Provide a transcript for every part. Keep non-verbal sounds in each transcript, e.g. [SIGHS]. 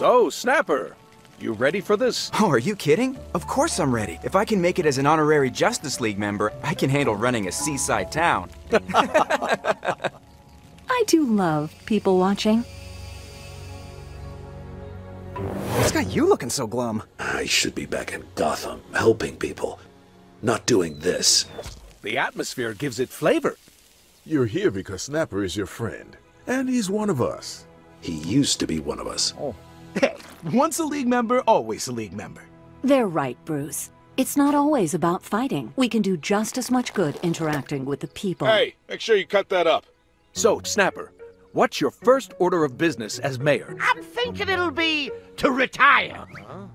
So, Snapper, you ready for this? Oh, are you kidding? Of course I'm ready. If I can make it as an honorary Justice League member, I can handle running a seaside town. [LAUGHS] I do love people watching. What's got you looking so glum? I should be back in Gotham, helping people, not doing this. The atmosphere gives it flavor. You're here because Snapper is your friend, and he's one of us. He used to be one of us. Oh. Hey, once a League member, always a League member. They're right, Bruce. It's not always about fighting. We can do just as much good interacting with the people. Hey, make sure you cut that up. So, Snapper, what's your first order of business as mayor? I'm thinking it'll be to retire. Ah.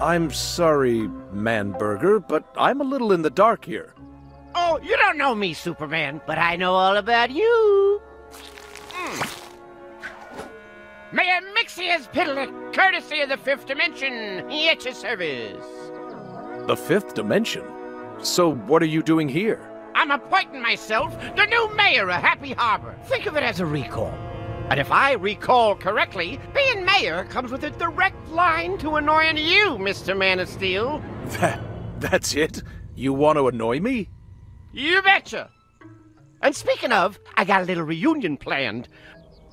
I'm sorry, Manburger, but I'm a little in the dark here. Oh, you don't know me, Superman, but I know all about you. Mm. Mayor Mxyzptlk, courtesy of the Fifth Dimension, at your service. The Fifth Dimension? So what are you doing here? I'm appointing myself the new mayor of Happy Harbor. Think of it as a recall. And if I recall correctly, being mayor comes with a direct line to annoying you, Mr. Man of Steel. [LAUGHS] That, that's it? You want to annoy me? You betcha! And speaking of, I got a little reunion planned.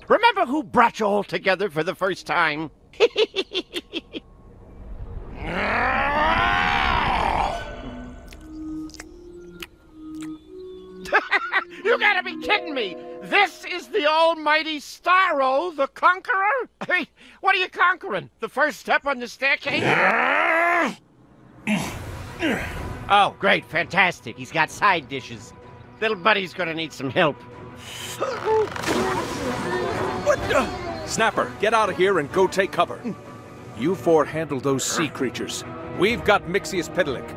Remember who brought you all together for the first time? [LAUGHS] you gotta be kidding me! This is the almighty Starro the Conqueror? Hey, what are you conquering? The first step on the staircase? [LAUGHS] oh, great, fantastic. He's got side dishes. Little buddy's gonna need some help. What the? Snapper, get out of here and go take cover. You four handle those sea creatures. We've got Mixius Mxyzptlk.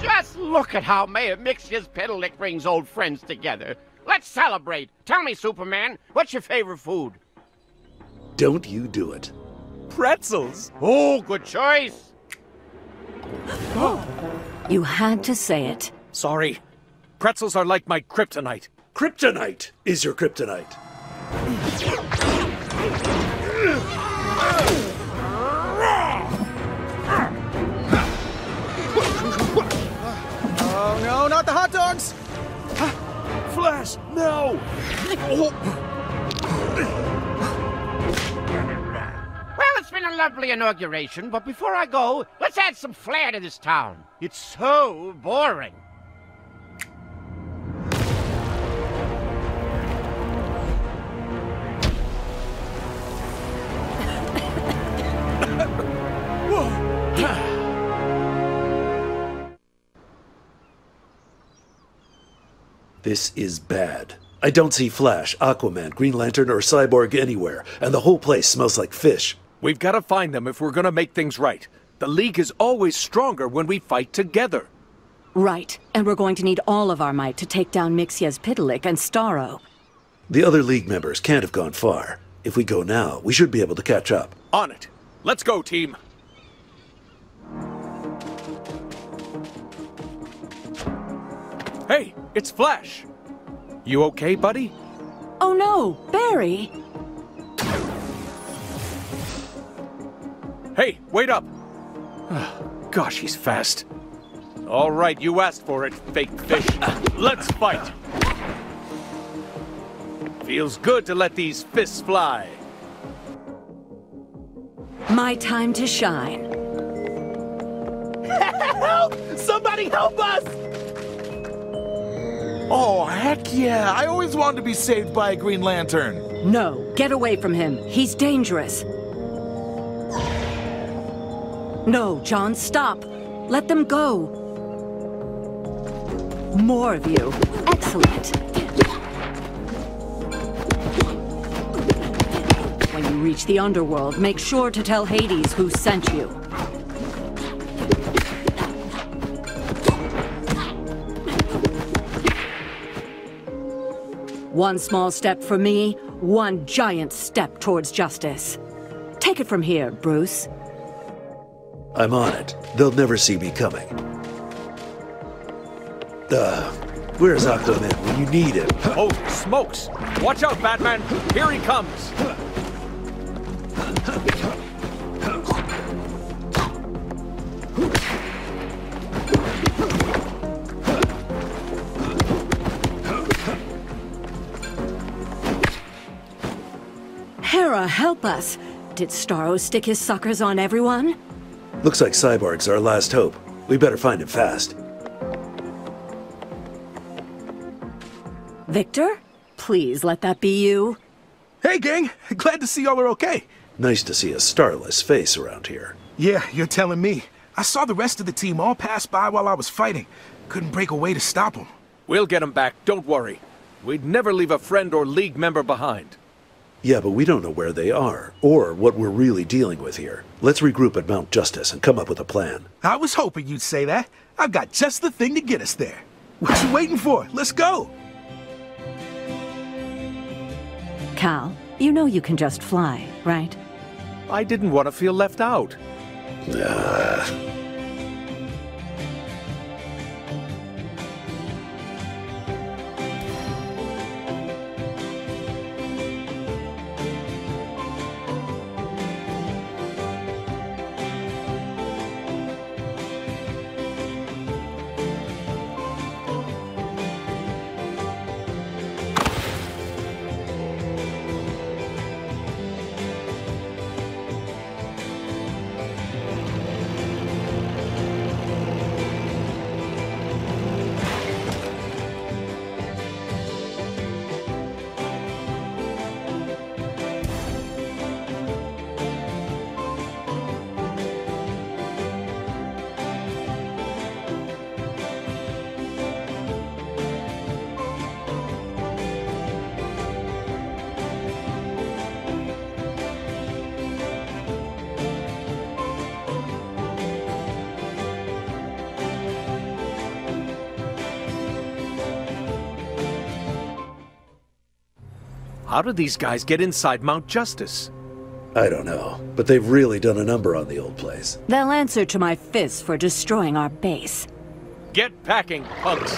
Just look at how Mayor Mixius Mxyzptlk brings old friends together. Let's celebrate. Tell me, Superman, what's your favorite food? Don't you do it. Pretzels. Oh, good choice. [GASPS] You had to say it. Sorry. Pretzels are like my kryptonite. Kryptonite is your kryptonite. Oh no, not the hot dogs! No! Well, it's been a lovely inauguration, but before I go, let's add some flair to this town. It's so boring. This is bad. I don't see Flash, Aquaman, Green Lantern, or Cyborg anywhere, and the whole place smells like fish. We've got to find them if we're going to make things right. The League is always stronger when we fight together. Right. And we're going to need all of our might to take down Mixia's Mxyzptlk and Starro. The other League members can't have gone far. If we go now, we should be able to catch up. On it. Let's go, team. Hey, it's Flash. You okay, buddy? Oh no, Barry! Hey, wait up! Ah, gosh, he's fast. All right, you asked for it, fake fish. Let's fight! Feels good to let these fists fly. My time to shine. [LAUGHS] Help! Somebody help us! Oh, heck yeah! I always wanted to be saved by a Green Lantern. No, get away from him. He's dangerous. No, John, stop. Let them go. More of you. Excellent. When you reach the underworld, make sure to tell Hades who sent you. One small step for me, one giant step towards justice. Take it from here, Bruce. I'm on it. They'll never see me coming. Uh, where's Aquaman when you need him? Oh, smokes! Watch out, Batman! Here he comes! Hera, help us! Did Starro stick his suckers on everyone? Looks like Cyborg's our last hope. We better find him fast. Victor? Please let that be you. Hey, gang. Glad to see y'all are okay. Nice to see a starless face around here. Yeah, you're telling me. I saw the rest of the team all pass by while I was fighting. Couldn't break away to stop them. We'll get him back, don't worry. We'd never leave a friend or League member behind. Yeah, but we don't know where they are, or what we're really dealing with here. Let's regroup at Mount Justice and come up with a plan. I was hoping you'd say that. I've got just the thing to get us there. What you waiting for? Let's go. Kal, you know you can just fly, right? I didn't want to feel left out. How did these guys get inside Mount Justice? I don't know, but they've really done a number on the old place. They'll answer to my fists for destroying our base. Get packing, punks!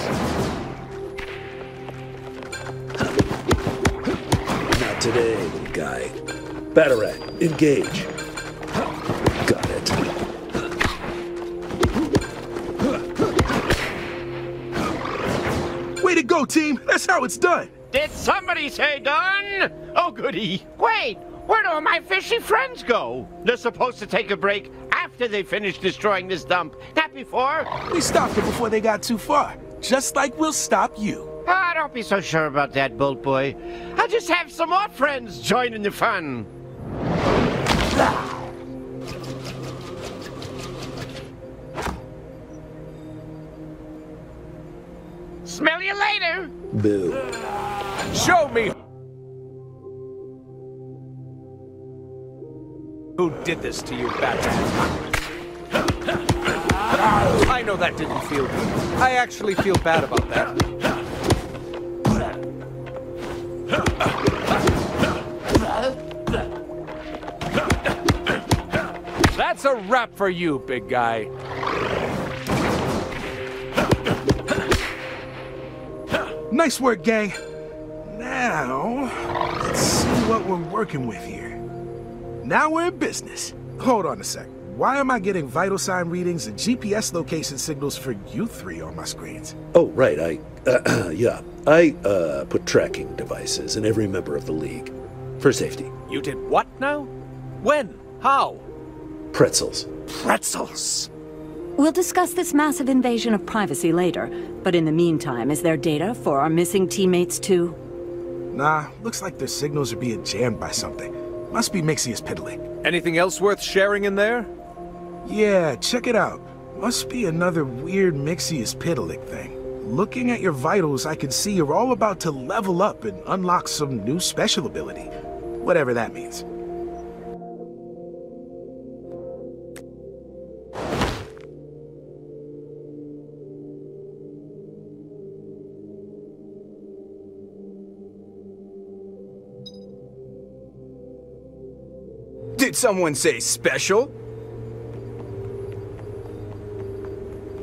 Not today, little guy. Batarang, engage. Got it. Way to go, team. That's how it's done. Did somebody say done? Oh, goody. Wait, where do all my fishy friends go? They're supposed to take a break after they finish destroying this dump, not before. We stopped them before they got too far. Just like we'll stop you. Ah, don't be so sure about that, Bolt Boy. I'll just have some more friends join in the fun. Smell you later. Boo. Show me who did this to you, Batman. I know that didn't feel good. I actually feel bad about that. That's a wrap for you, big guy. Nice work, gang. Now, let's see what we're working with here. Now we're in business. Hold on a sec. Why am I getting vital sign readings and GPS location signals for you three on my screens? Oh, right, I. Uh, [CLEARS THROAT] yeah. I, uh, put tracking devices in every member of the League. For safety. You did what now? When? How? Pretzels. Pretzels! We'll discuss this massive invasion of privacy later, but in the meantime, is there data for our missing teammates too? Nah, looks like their signals are being jammed by something. Must be Mxyzptlk. Anything else worth sharing in there? Yeah, check it out. Must be another weird Mxyzptlk thing. Looking at your vitals, I can see you're all about to level up and unlock some new special ability. Whatever that means. Someone say special?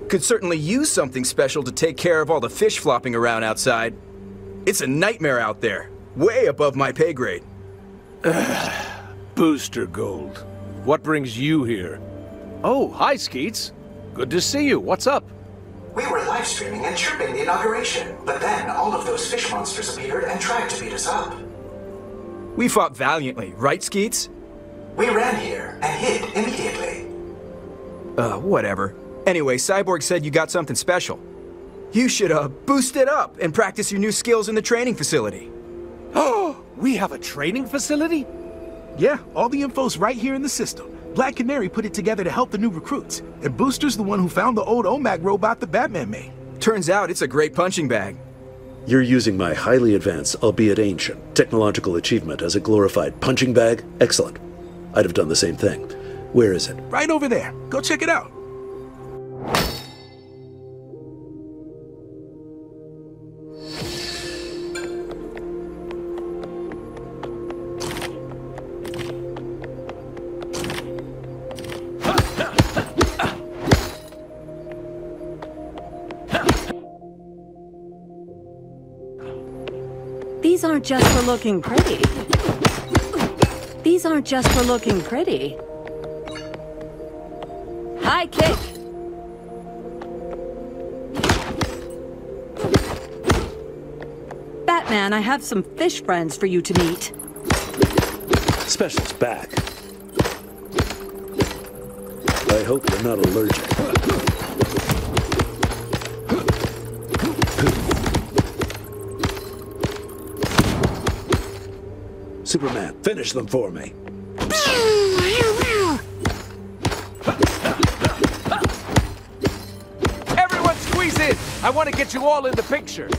Could certainly use something special to take care of all the fish flopping around outside. It's a nightmare out there, way above my pay grade. [SIGHS] Booster Gold. What brings you here? Oh, hi, Skeets. Good to see you. What's up? We were live streaming and chirping the inauguration, but then all of those fish monsters appeared and tried to beat us up. We fought valiantly, right, Skeets? We ran here and hid immediately. Uh, whatever. Anyway, Cyborg said you got something special. You should, uh, boost it up and practice your new skills in the training facility. Oh, [GASPS] we have a training facility? Yeah, all the info's right here in the system. Black Canary put it together to help the new recruits, and Booster's the one who found the old OMAC robot the Batman made. Turns out it's a great punching bag. You're using my highly advanced, albeit ancient, technological achievement as a glorified punching bag? Excellent. I'd have done the same thing. Where is it? Right over there. Go check it out. These aren't just for looking pretty. These aren't just for looking pretty. High kick. Batman, I have some fish friends for you to meet. Special's back. I hope you're not allergic. Superman, finish them for me. Everyone squeeze in! I want to get you all in the picture.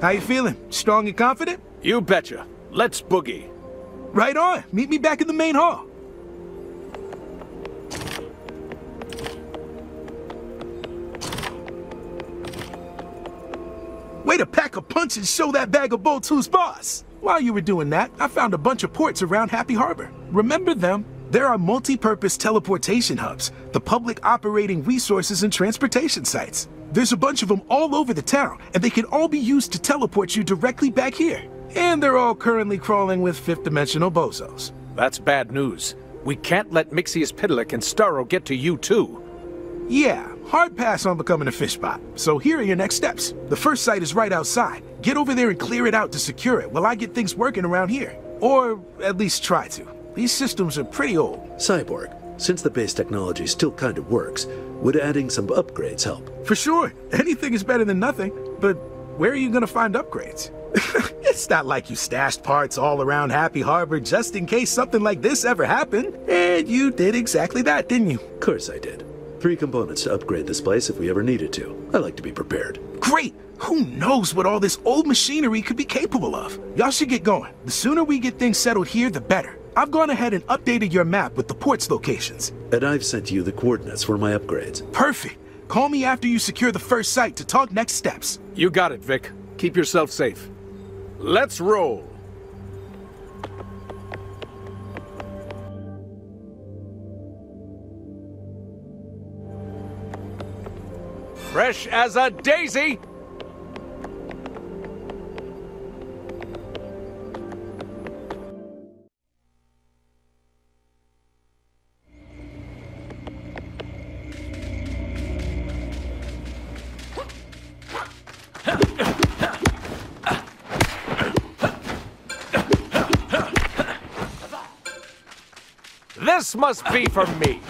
How you feeling? Strong and confident? You betcha. Let's boogie. Right on. Meet me back in the main hall. Way to pack a punch and show that bag of bolts who's boss. While you were doing that, I found a bunch of ports around Happy Harbor. Remember them? There are multi-purpose teleportation hubs, the public operating resources and transportation sites. There's a bunch of them all over the town, and they can all be used to teleport you directly back here. And they're all currently crawling with fifth dimensional bozos. That's bad news. We can't let Mxyzptlk and Starro get to you too. Yeah, hard pass on becoming a fish bot. So here are your next steps. The first site is right outside. Get over there and clear it out to secure it while I get things working around here. Or at least try to. These systems are pretty old. Cyborg, since the base technology still kind of works, would adding some upgrades help? For sure, [LAUGHS] anything is better than nothing. But where are you gonna find upgrades? [LAUGHS] it's not like you stashed parts all around Happy Harbor just in case something like this ever happened. And you did exactly that, didn't you? Of course I did. Three components to upgrade this place if we ever needed to. I like to be prepared. Great! Who knows what all this old machinery could be capable of? Y'all should get going. The sooner we get things settled here, the better. I've gone ahead and updated your map with the port's locations. And I've sent you the coordinates for my upgrades. Perfect. Call me after you secure the first site to talk next steps. You got it, Vic. Keep yourself safe. Let's roll. Fresh as a daisy! This must be for me.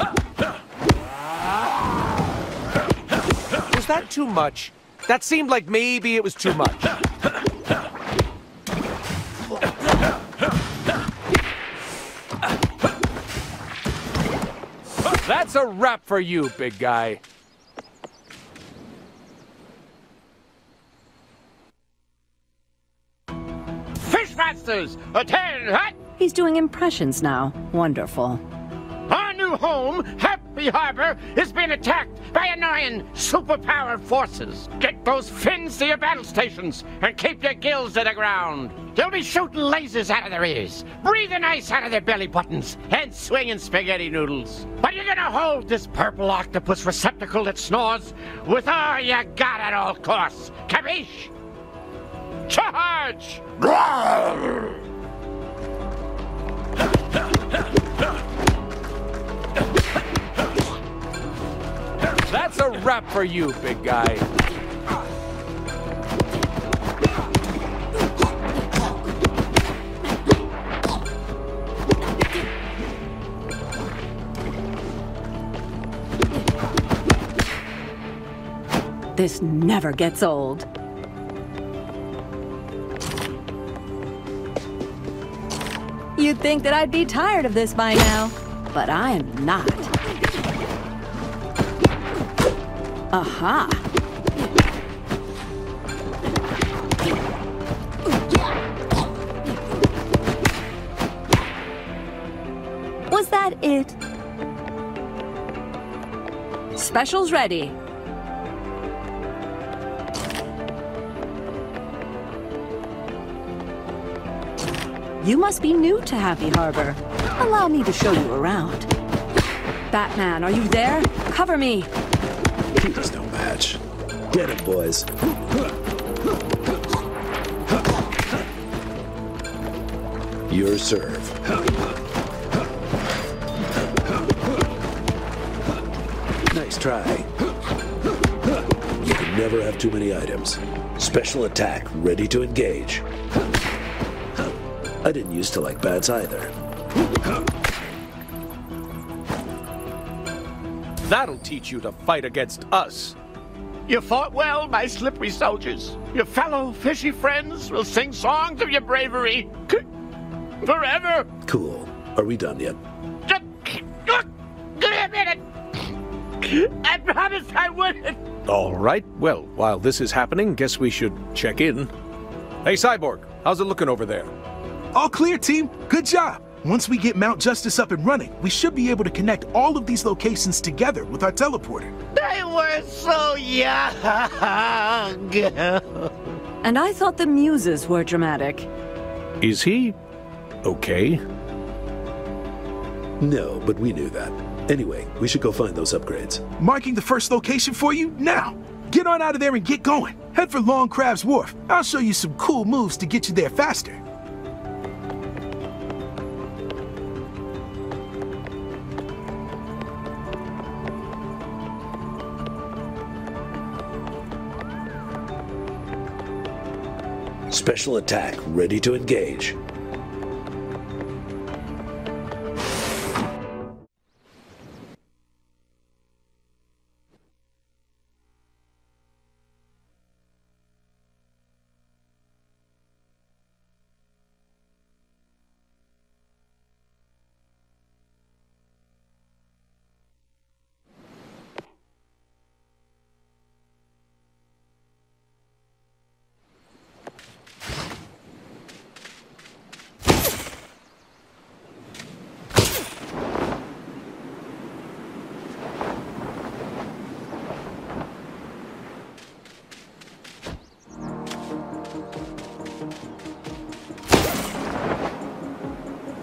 Was that too much? That seemed like maybe it was too much. That's a wrap for you, big guy. Fishmasters, attend! He's doing impressions now. Wonderful. Our new home, Happy Happy Harbor is being attacked by annoying superpowered forces. Get those fins to your battle stations and keep your gills to the ground. They'll be shooting lasers out of their ears, breathing ice out of their belly buttons, and swinging spaghetti noodles. But you're gonna hold this purple octopus receptacle that snores with all you got at all costs. Capiche? Charge! [LAUGHS] That's a wrap for you, big guy. This never gets old. You'd think that I'd be tired of this by now, but I am not. Aha! Was that it? Specials ready. You must be new to Happy Harbor. Allow me to show you around. Batman, are you there? Cover me. He's no match. Get him, boys. Your serve. Nice try. You can never have too many items. Special attack ready to engage. I didn't used to like bats either. That'll teach you to fight against us. You fought well, my slippery soldiers. Your fellow fishy friends will sing songs of your bravery. Forever. Cool. Are we done yet? Just look, give me a minute. I promised I wouldn't. All right. Well, while this is happening, guess we should check in. Hey, Cyborg, how's it looking over there? All clear, team. Good job. Once we get Mount Justice up and running, we should be able to connect all of these locations together with our teleporter. They were so young. [LAUGHS] And I thought the muses were dramatic. Is he okay? No, but we knew that. Anyway, we should go find those upgrades. Marking the first location for you now. Get on out of there and get going. Head for Long Crab's Wharf. I'll show you some cool moves to get you there faster. Special attack ready to engage.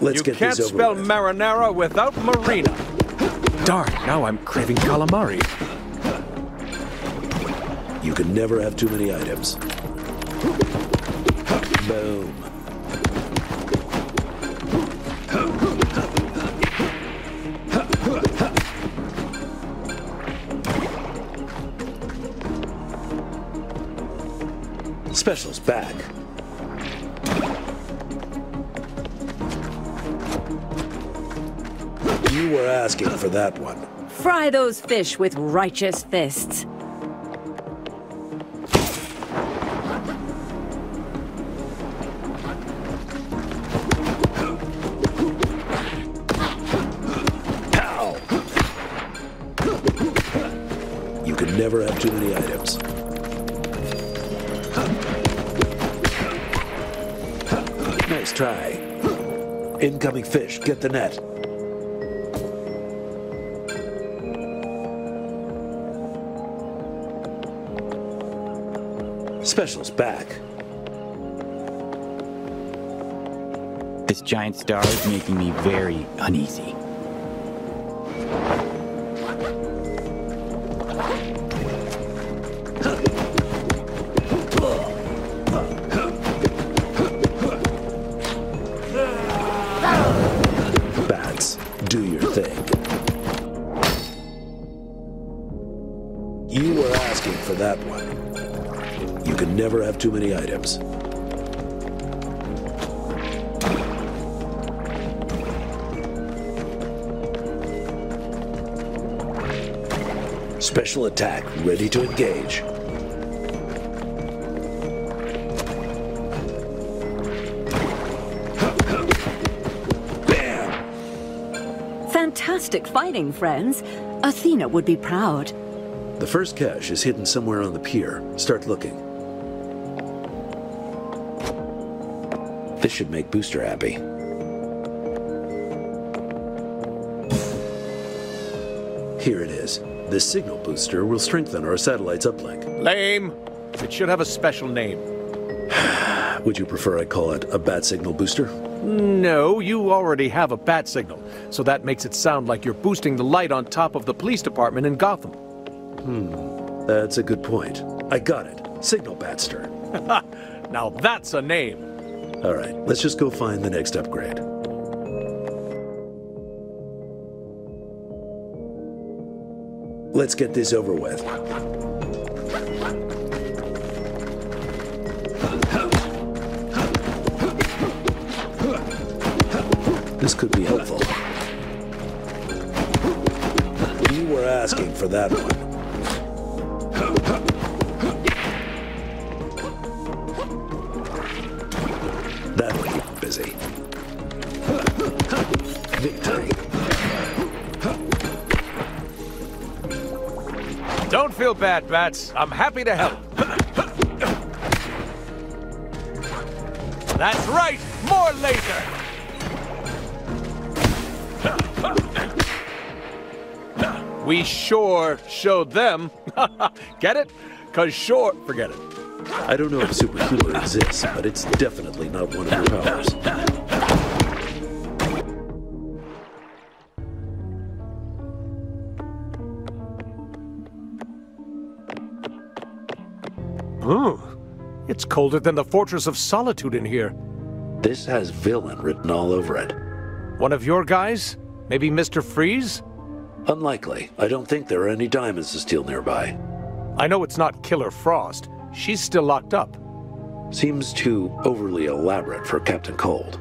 Let's you get can't this over spell with. marinara without marina. Darn, now I'm craving calamari. You can never have too many items. Boom. Specials back. Asking for that one. Fry those fish with righteous fists. You can never have too many items. Nice try. Incoming fish, get the net. This giant star is making me very uneasy. Fantastic friends. Athena would be proud. The first cache is hidden somewhere on the pier. Start looking. This should make Booster happy. Here it is. This signal booster will strengthen our satellite's uplink. Lame. It should have a special name. [SIGHS] Would you prefer I call it a bat signal booster? No, you already have a bat signal, so that makes it sound like you're boosting the light on top of the police department in Gotham. Hmm, that's a good point. I got it. Signal Batster. [LAUGHS] Now that's a name. All right, let's just go find the next upgrade. Let's get this over with. This could be helpful. You were asking for that one. Don't feel bad, Bats. I'm happy to help. That's right! More laser! We sure showed them. [LAUGHS] Get it? Cause sure, forget it. I don't know if superhumor exists, but it's definitely not one of your powers. Ooh, it's colder than the Fortress of Solitude in here. This has villain written all over it. One of your guys? Maybe Mr. Freeze? Unlikely. I don't think there are any diamonds to steal nearby. I know it's not Killer Frost. She's still locked up. Seems too overly elaborate for Captain Cold.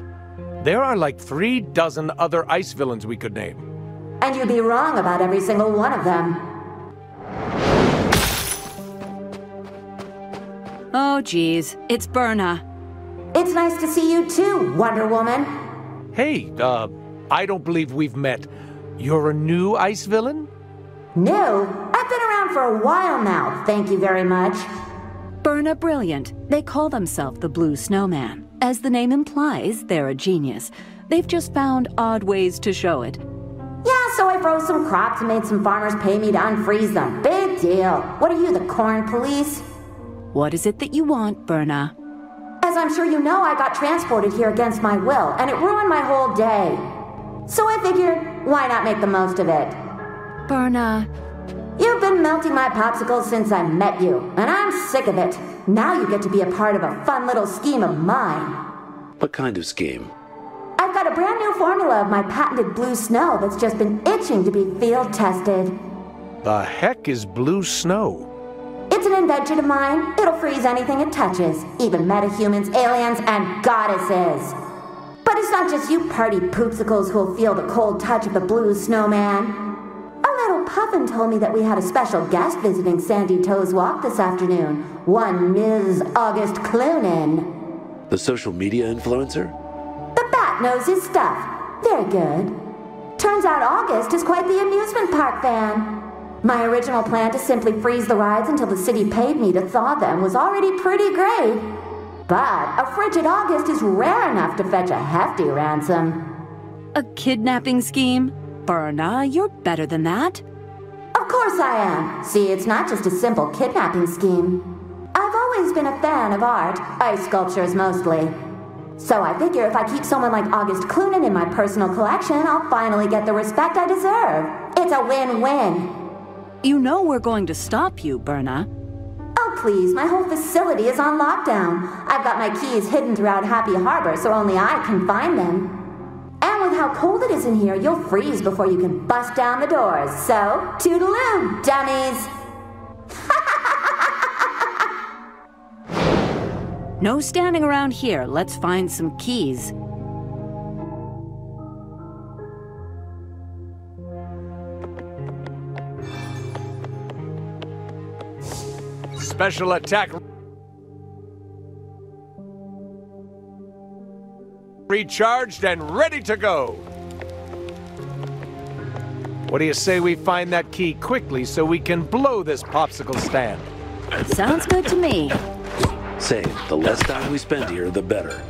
There are like three dozen other ice villains we could name. And you'd be wrong about every single one of them. Oh, geez. It's Byrna. It's nice to see you too, Wonder Woman. Hey, uh, I don't believe we've met. You're a new ice villain? No, I've been around for a while now, thank you very much. Byrna Brilliant. They call themselves the Blue Snowman. As the name implies, they're a genius. They've just found odd ways to show it. Yeah, so I froze some crops and made some farmers pay me to unfreeze them. Big deal. What are you, the corn police? What is it that you want, Byrna? As I'm sure you know, I got transported here against my will, and it ruined my whole day. So I figured, why not make the most of it? Byrna, You've been melting my popsicles since I met you, and I'm sick of it. Now you get to be a part of a fun little scheme of mine. What kind of scheme? I've got a brand new formula of my patented blue snow that's just been itching to be field tested. The heck is blue snow? It's an invention of mine. It'll freeze anything it touches, even metahumans, aliens, and goddesses. But it's not just you party poopsicles who'll feel the cold touch of the blue snowman. A little puffin told me that we had a special guest visiting Sandy Toes Walk this afternoon. One Ms. August Cloonan. The social media influencer? The bat knows his stuff. Very good. Turns out August is quite the amusement park fan. My original plan to simply freeze the rides until the city paid me to thaw them was already pretty great. But a frigid August is rare enough to fetch a hefty ransom. a kidnapping scheme? Byrna, you're better than that. Of course I am. See, it's not just a simple kidnapping scheme. I've always been a fan of art, ice sculptures mostly. So I figure if I keep someone like August Clunan in my personal collection, I'll finally get the respect I deserve. It's a win-win. You know we're going to stop you, Byrna. Please, my whole facility is on lockdown. I've got my keys hidden throughout Happy Harbor so only I can find them. And with how cold it is in here, you'll freeze before you can bust down the doors. So, toodaloo, dummies! [LAUGHS] No standing around here. Let's find some keys. Special attack. Recharged and ready to go. What do you say we find that key quickly so we can blow this popsicle stand? Sounds good to me. Say, the less time we spend here, the better.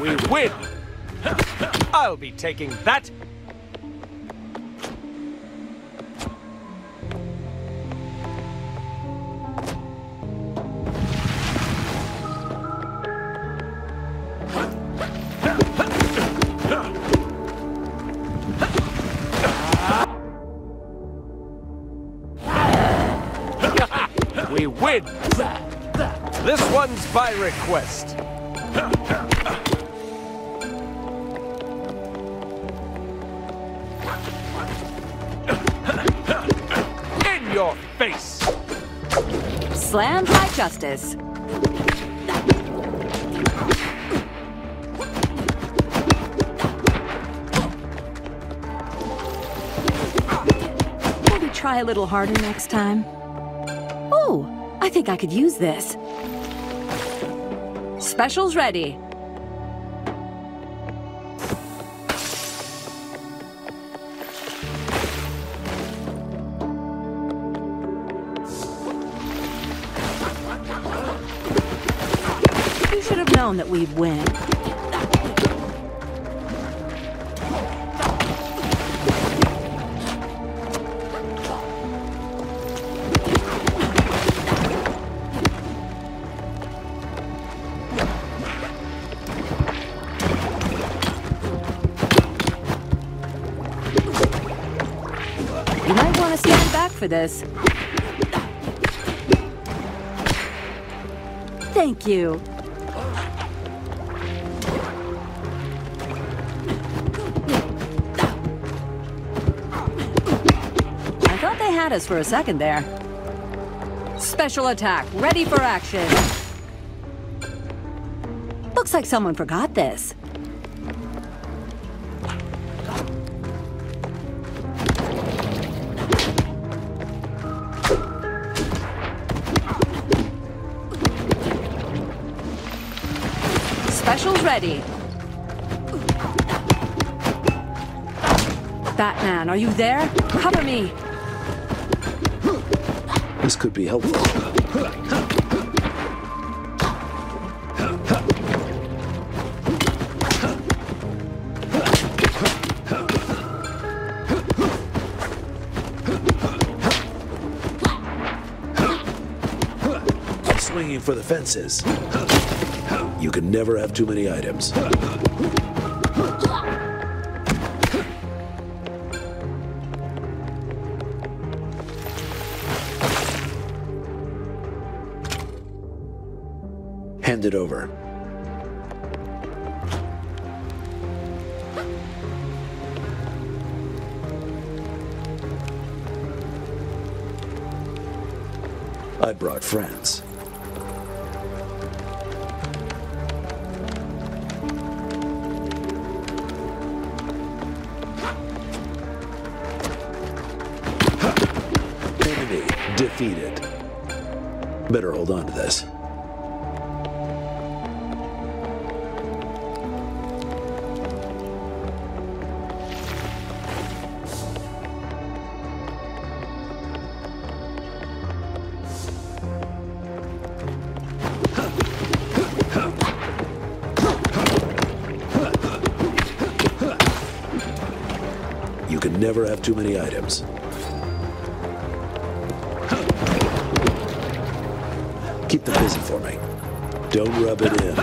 We win! I'll be taking that! We win! This one's by request. Face! Slammed by justice. Maybe try a little harder next time. Oh, I think I could use this. Specials ready. Known that we'd win. You might want to stand back for this. Thank you. Us for a second there. Special attack, ready for action. Looks like someone forgot this. Specials ready. Batman, are you there? Cover me. This could be helpful. Swinging for the fences. You can never have too many items. It over. I brought friends. Defeated. Better hold on to this. Never have too many items. Keep them busy for me. Don't rub it in.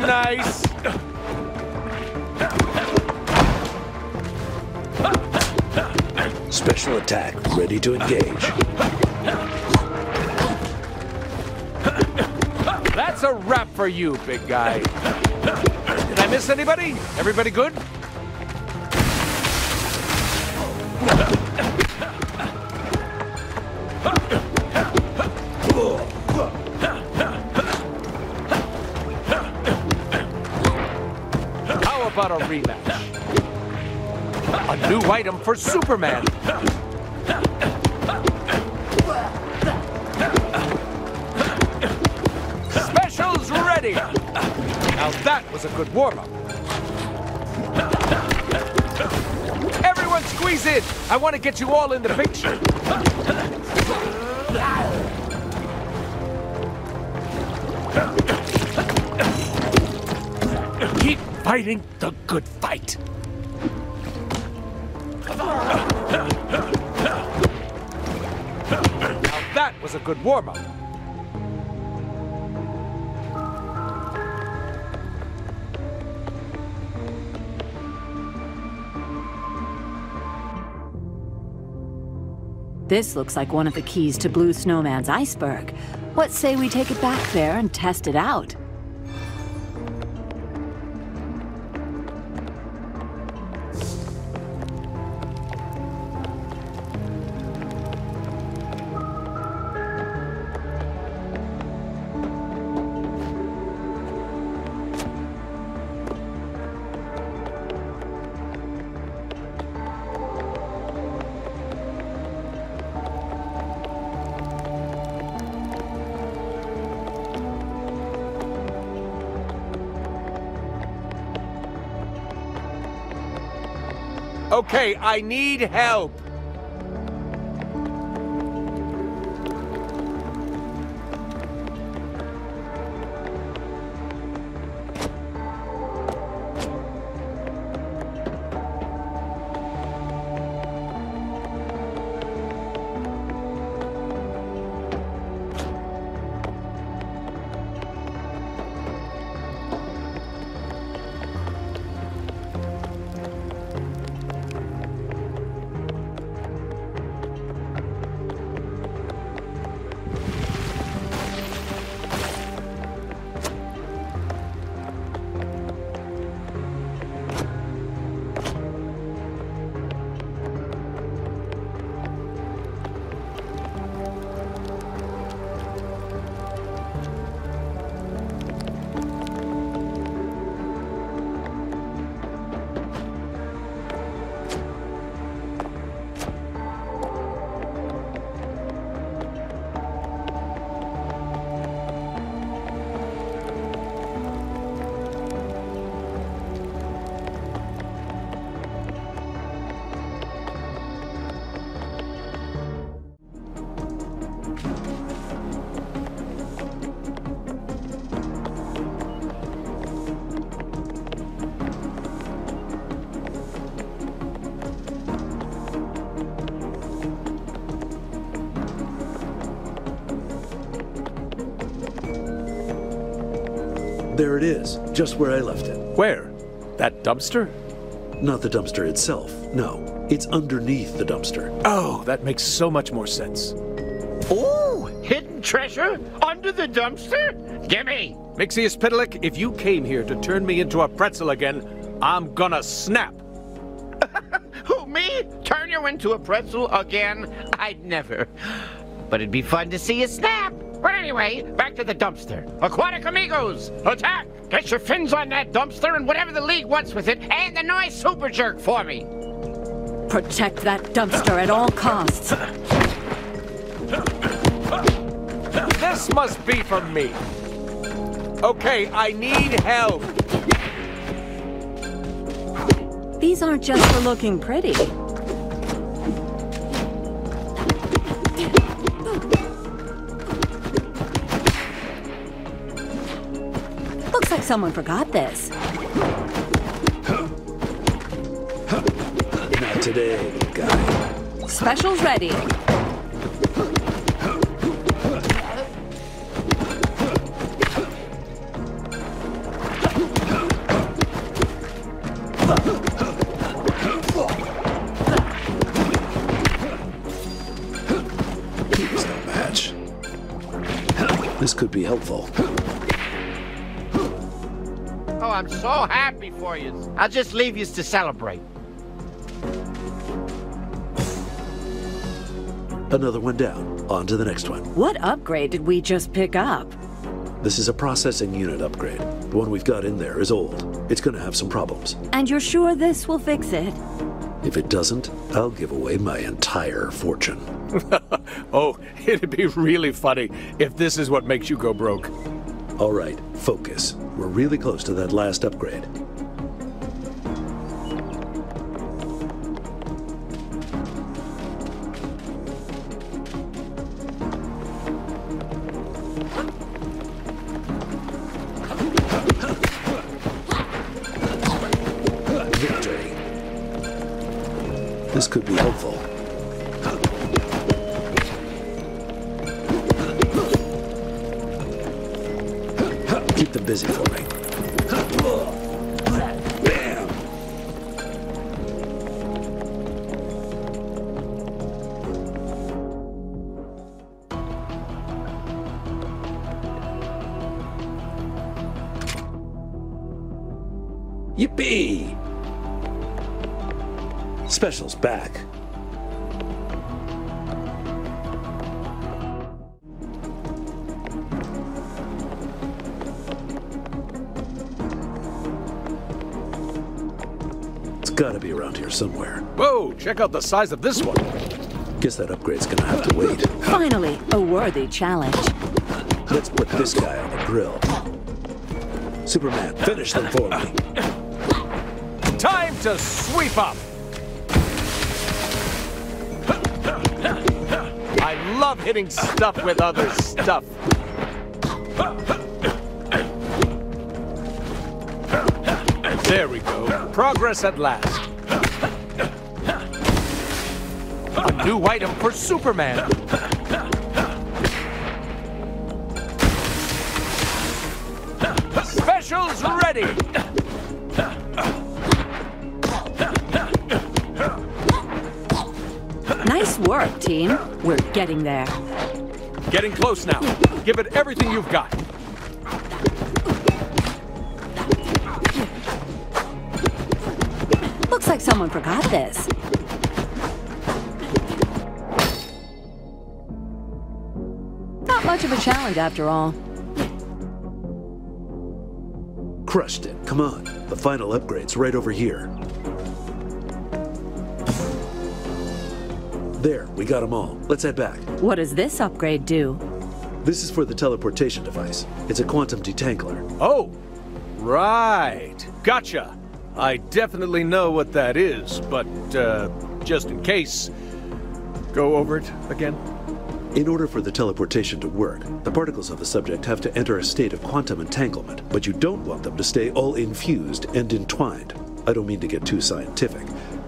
Nice! Special attack, ready to engage. Wrap for you, big guy. Did I miss anybody? Everybody good? How about a rematch? A new item for Superman. That was a good warm-up. Everyone squeeze in. I want to get you all in the picture. Keep fighting the good fight. Now that was a good warm-up. This looks like one of the keys to Blue Snowman's iceberg. What say we take it back there and test it out? Okay, I need help. It is, just where I left it. Where? That dumpster? Not the dumpster itself, no. It's underneath the dumpster. Oh, that makes so much more sense. Ooh, hidden treasure under the dumpster? Gimme! Mxyzptlk, if you came here to turn me into a pretzel again, I'm gonna snap. [LAUGHS] Who, me? Turn you into a pretzel again? I'd never. But it'd be fun to see you snap. But anyway, back to the dumpster. Aquatic amigos, attack! Get your fins on that dumpster and whatever the league wants with it, and the noise super jerk for me. Protect that dumpster at all costs. This must be for me. Okay, I need help. These aren't just for looking pretty. Someone forgot this. Not today, guy. Specials ready. He's no match. This could be helpful. I'm so happy for you. I'll just leave you to celebrate. Another one down. On to the next one. What upgrade did we just pick up? This is a processing unit upgrade. The one we've got in there is old. It's gonna have some problems. And you're sure this will fix it? If it doesn't, I'll give away my entire fortune. [LAUGHS] Oh, it'd be really funny if this is what makes you go broke. All right, focus. We're really close to that last upgrade. Check out the size of this one. Guess that upgrade's gonna have to wait. Finally, a worthy challenge. Let's put this guy on the grill. Superman, finish them for me. Time to sweep up. I love hitting stuff with other stuff. There we go. Progress at last. New item for Superman. Specials ready. Nice work, team. We're getting there. Getting close now. Give it everything you've got. Looks like someone forgot this. Much of a challenge after all. Crushed it. Come on. The final upgrade's right over here. There, we got them all. Let's head back. What does this upgrade do? This is for the teleportation device. It's a quantum detangler. Oh, right. Gotcha. I definitely know what that is, but uh, just in case, go over it again. In order for the teleportation to work, the particles of the subject have to enter a state of quantum entanglement, but you don't want them to stay all infused and entwined. I don't mean to get too scientific.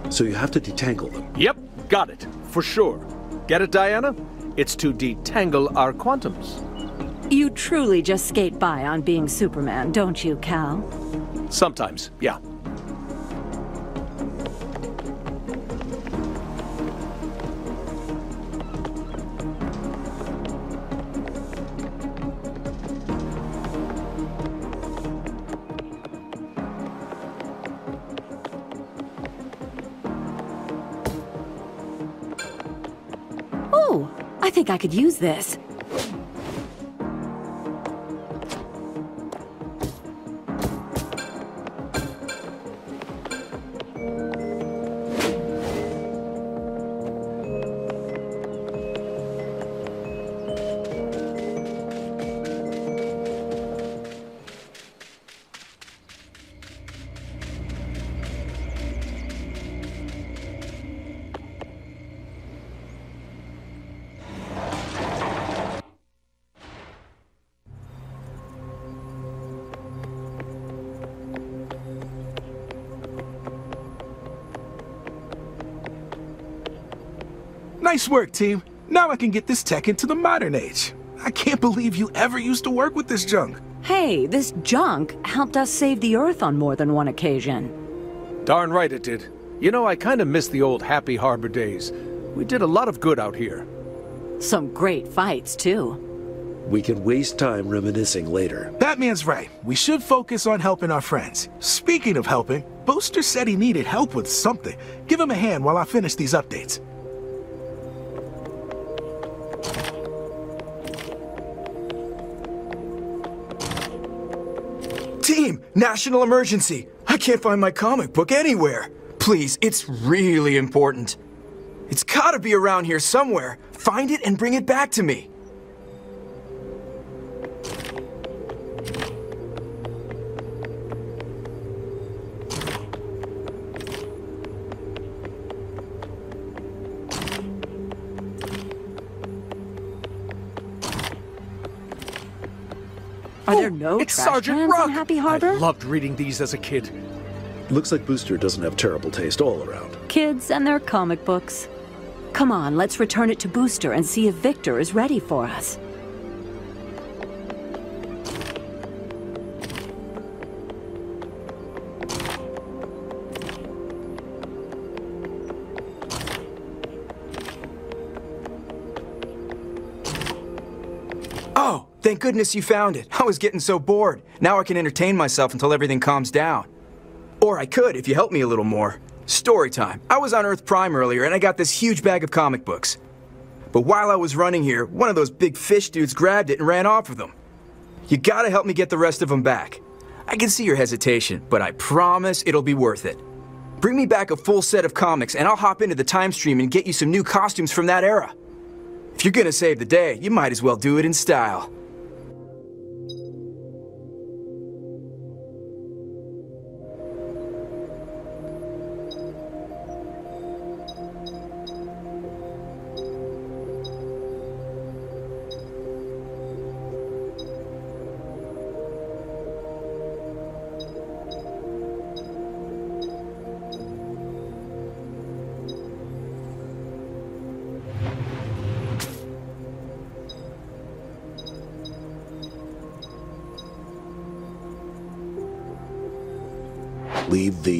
So you have to detangle them. Yep, got it. For sure. Get it, Diana? It's to detangle our quantums. You truly just skate by on being Superman, don't you, Kal? Sometimes, yeah. Could use this. Nice work, team. Now I can get this tech into the modern age. I can't believe you ever used to work with this junk. Hey, this junk helped us save the Earth on more than one occasion. Darn right it did. You know, I kind of miss the old Happy Harbor days. We did a lot of good out here. Some great fights, too. We can waste time reminiscing later. Batman's right. We should focus on helping our friends. Speaking of helping, Booster said he needed help with something. Give him a hand while I finish these updates. National emergency. I can't find my comic book anywhere. Please, it's really important. It's gotta be around here somewhere. Find it and bring it back to me. No It's trash Sergeant cans Rock! in Happy Harbor? I loved reading these as a kid. Looks like Booster doesn't have terrible taste all around. Kids and their comic books. Come on, let's return it to Booster and see if Victor is ready for us. Thank goodness you found it. I was getting so bored. Now I can entertain myself until everything calms down. Or I could if you help me a little more. Story time. I was on Earth Prime earlier and I got this huge bag of comic books. But while I was running here, one of those big fish dudes grabbed it and ran off with them. You gotta help me get the rest of them back. I can see your hesitation, but I promise it'll be worth it. Bring me back a full set of comics and I'll hop into the time stream and get you some new costumes from that era. If you're gonna save the day, you might as well do it in style.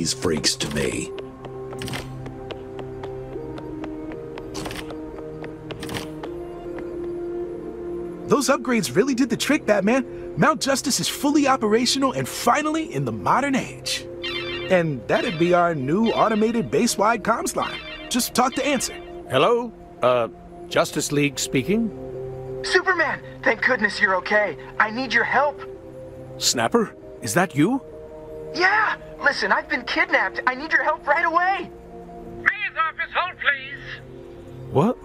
These freaks to me. Those upgrades really did the trick, Batman. Mount Justice is fully operational and finally in the modern age. And that'd be our new automated base-wide comms line. Just talk to answer. Hello? Uh, Justice League speaking? Superman! Thank goodness you're okay. I need your help. Snapper? Is that you? Yeah! Listen, I've been kidnapped. I need your help right away. Mayor's office, hold please. What?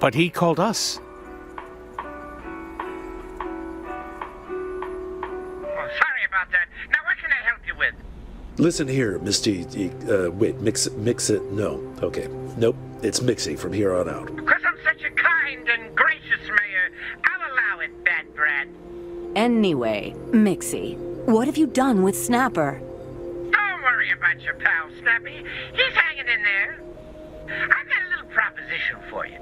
But he called us. Oh, sorry about that. Now, what can I help you with? Listen here, Misty. Uh, wait, mix it, mix it. No, okay, nope. It's Mixie from here on out. Because I'm such a kind and gracious mayor, I'll allow it, Bad Brad. Anyway, Mixie, what have you done with Snapper? Don't worry about your pal, Snappy. He's hanging in there. I've got a little proposition for you.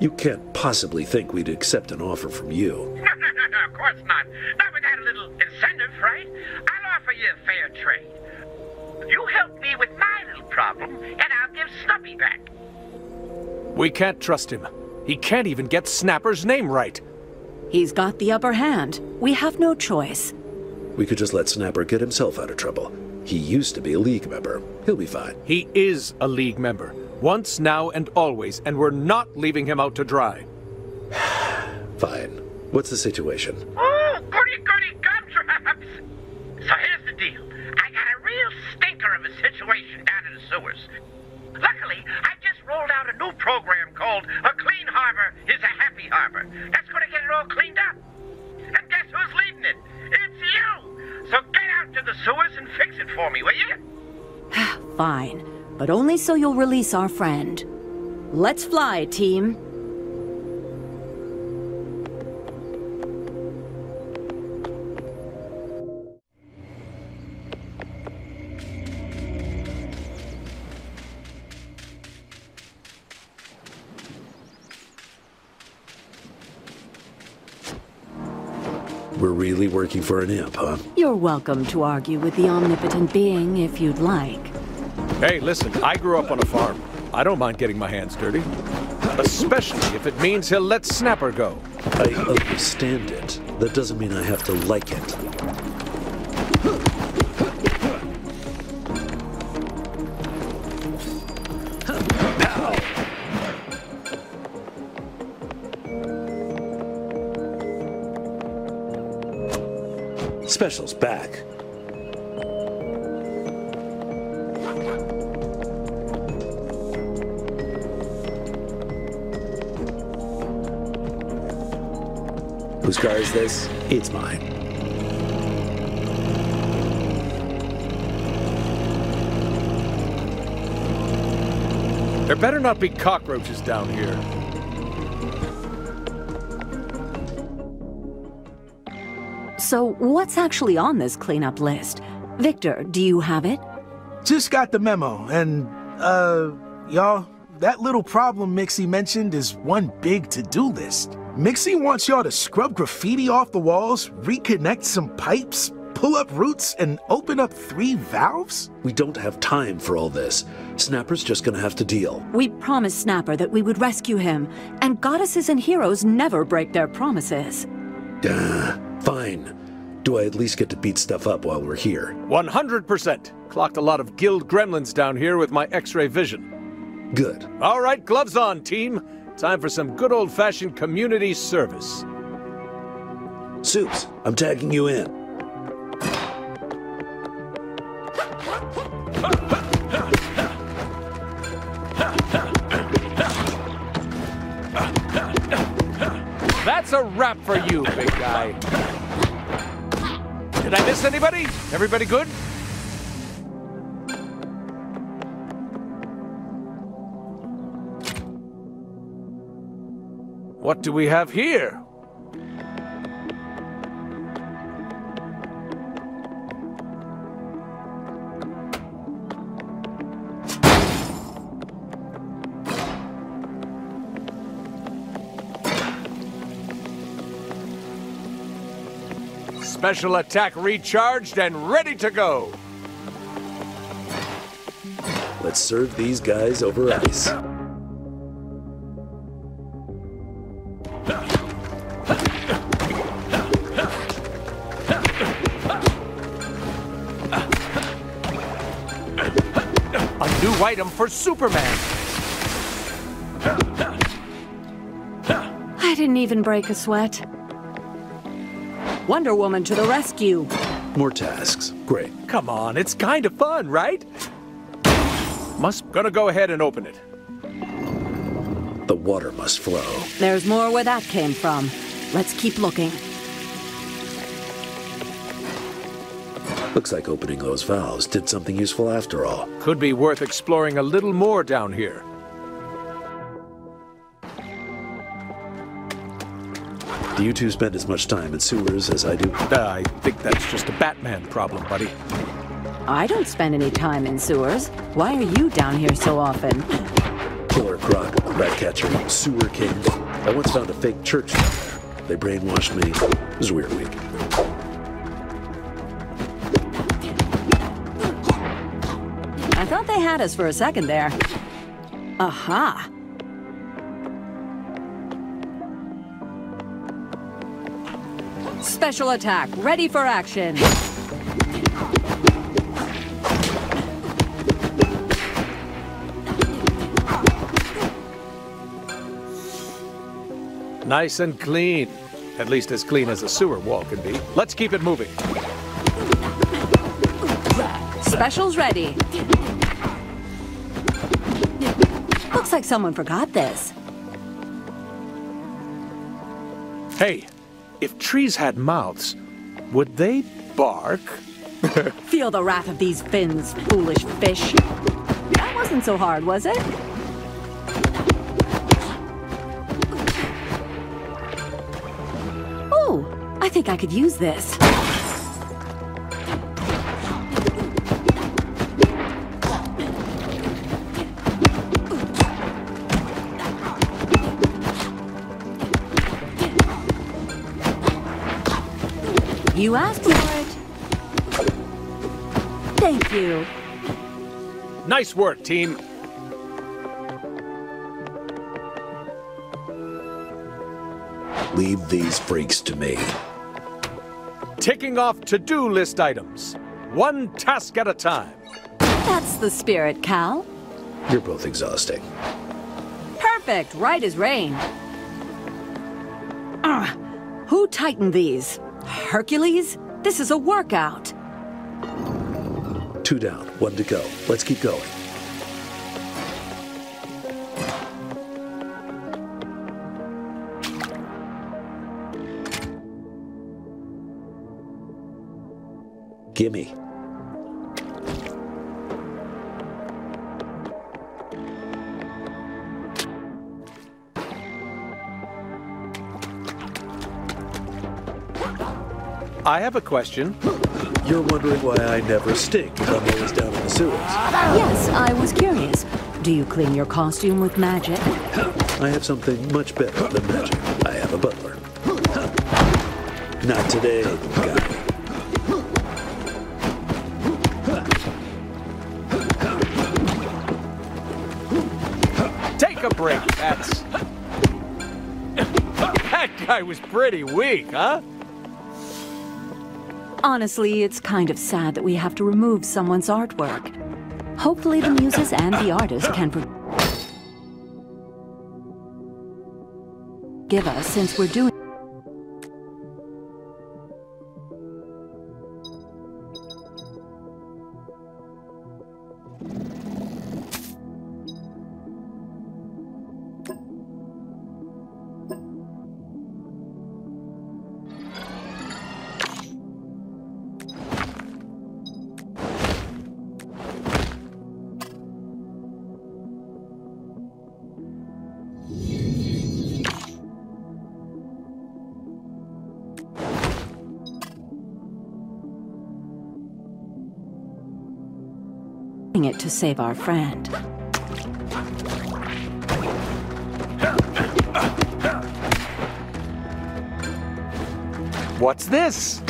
You can't possibly think we'd accept an offer from you. [LAUGHS] No, no, no, no, of course not. Not without a little incentive, right? I'll offer you a fair trade. You help me with my little problem, and I'll give Snuppy back. We can't trust him. He can't even get Snapper's name right. He's got the upper hand. We have no choice. We could just let Snapper get himself out of trouble. He used to be a League member. He'll be fine. He is a League member. Once, now, and always, and we're not leaving him out to dry. [SIGHS] Fine. What's the situation? Oh, goody goody gumdrops! So here's the deal. I got a real stinker of a situation down in the sewers. Luckily, I just rolled out a new program called A Clean Harbor is a Happy Harbor. That's gonna get it all cleaned up. Who's leading it? It's you! So get out to the sewers and fix it for me, will you? [SIGHS] Fine, but only so you'll release our friend. Let's fly, team. We're really working for an imp, huh? You're welcome to argue with the omnipotent being if you'd like. Hey, listen, I grew up on a farm. I don't mind getting my hands dirty. Especially if it means he'll let Snapper go. I understand it. That doesn't mean I have to like it. Special's back. Whose car is this? It's mine. There better not be cockroaches down here. So, what's actually on this cleanup list? Victor, do you have it? Just got the memo, and, uh, y'all, that little problem Mixie mentioned is one big to do list. Mixie wants y'all to scrub graffiti off the walls, reconnect some pipes, pull up roots, and open up three valves? We don't have time for all this. Snapper's just gonna have to deal. We promised Snapper that we would rescue him, and goddesses and heroes never break their promises. Duh. Fine. Do I at least get to beat stuff up while we're here? 100%. Clocked a lot of guild gremlins down here with my x-ray vision. Good. All right, gloves on, team. Time for some good old-fashioned community service. Soups, I'm tagging you in. [LAUGHS] That's a wrap for you, big guy. Did I miss anybody? Everybody good? What do we have here? Special attack recharged and ready to go. Let's serve these guys over ice. A new item for Superman. I didn't even break a sweat. Wonder Woman to the rescue. More tasks. Great. Come on, it's kind of fun, right? Must gonna go ahead and open it. The water must flow. There's more where that came from. Let's keep looking. Looks like opening those valves did something useful after all. Could be worth exploring a little more down here. Do you two spend as much time in sewers as I do? Uh, I think that's just a Batman problem, buddy. I don't spend any time in sewers. Why are you down here so often? Killer Croc, rat catcher, sewer king. I once found a fake church down there. They brainwashed me. It was a weird week. I thought they had us for a second there. Aha! Special attack, ready for action. Nice and clean. At least as clean as a sewer wall can be. Let's keep it moving. Specials ready. Looks like someone forgot this. Hey, if trees had mouths, would they bark? [LAUGHS] Feel the wrath of these fins, foolish fish. That wasn't so hard, was it? Oh, I think I could use this. You asked for it. Thank you. Nice work, team. Leave these freaks to me. Ticking off to-do list items. One task at a time. That's the spirit, Kal. You're both exhausting. Perfect, right as rain. Ah, who tightened these? Hercules? This is a workout. Two down, one to go. Let's keep going. Gimme. I have a question. You're wondering why I never stink if I'm always down in the sewers. Yes, I was curious. Do you clean your costume with magic? I have something much better than magic. I have a butler. Not today, guy. Take a break, That's... [LAUGHS] that guy was pretty weak, huh? Honestly, it's kind of sad that we have to remove someone's artwork. Hopefully the muses and the artist can forgive us since we're doing save our friend. What's this?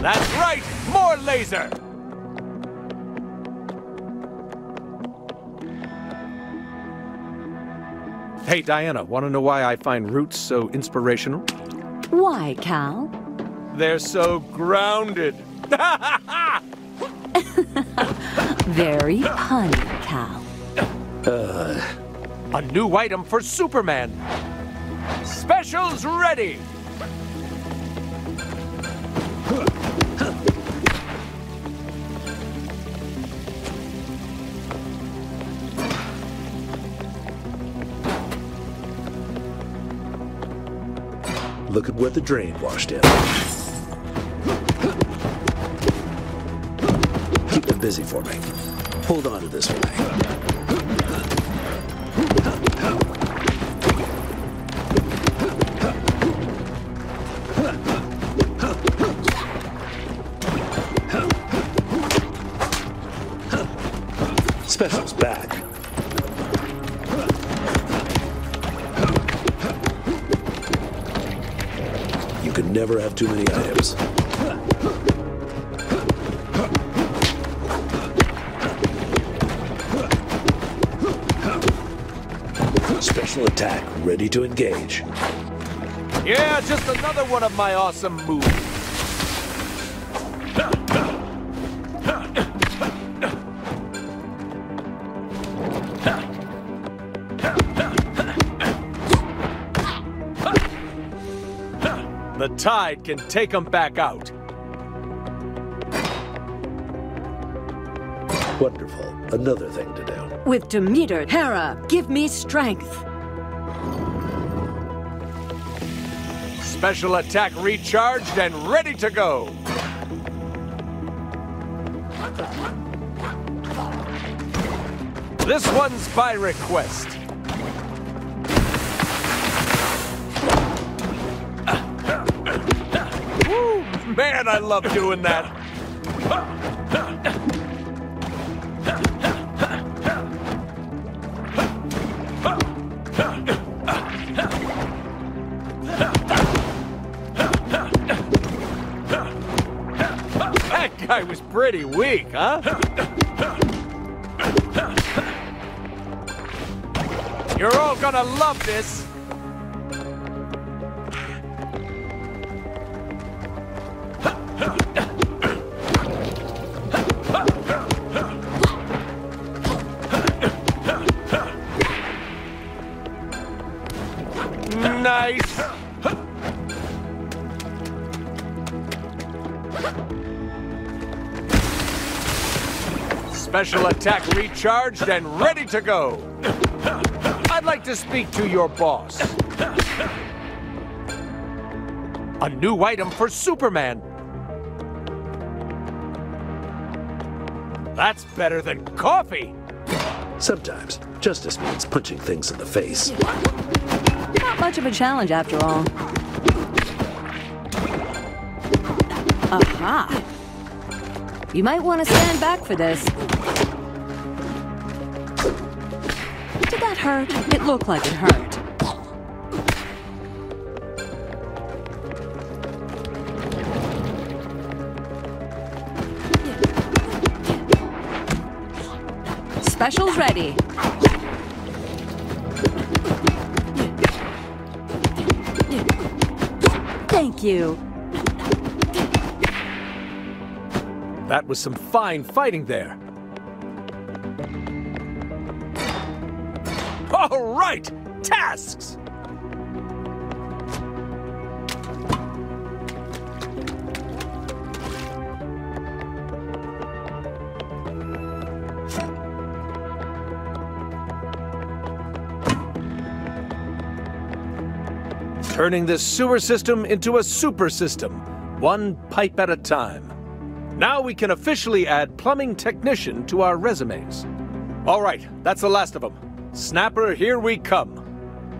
That's right! More laser! Hey, Diana, want to know why I find roots so inspirational? Why, Kal? They're so grounded. [LAUGHS] Very punny, Kal. Uh, a new item for Superman. Specials ready! Look at where the drain washed in. Keep them busy for me. Hold on to this me. Have too many items. Special attack ready to engage. Yeah, just another one of my awesome moves. Tide can take them back out. Wonderful. Another thing to do. With Demeter, Hera, give me strength. Special attack recharged and ready to go. This one's by request. Man, I love doing that. That guy was pretty weak, huh? You're all gonna love this! Attack recharged and ready to go. I'd like to speak to your boss. A new item for Superman. That's better than coffee. Sometimes, justice means punching things in the face. Not much of a challenge after all. Aha! You might want to stand back for this. Hurt? It looked like it hurt. Specials ready. Thank you. That was some fine fighting there. Tasks! Turning this sewer system into a super system, one pipe at a time. Now we can officially add plumbing technician to our resumes. All right, that's the last of them. Snapper, here we come.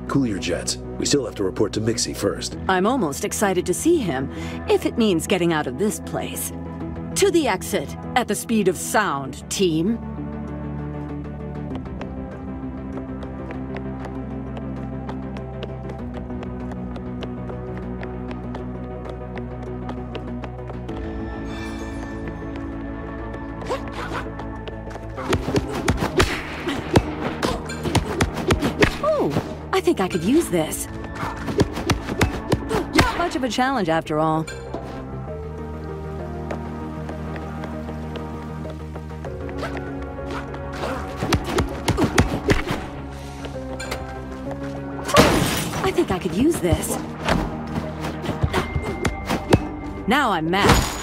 Cool your jets. We still have to report to Mixie first. I'm almost excited to see him, if it means getting out of this place. To the exit, at the speed of sound, team. This. Not much of a challenge after all. I think I could use this. Now I'm mad.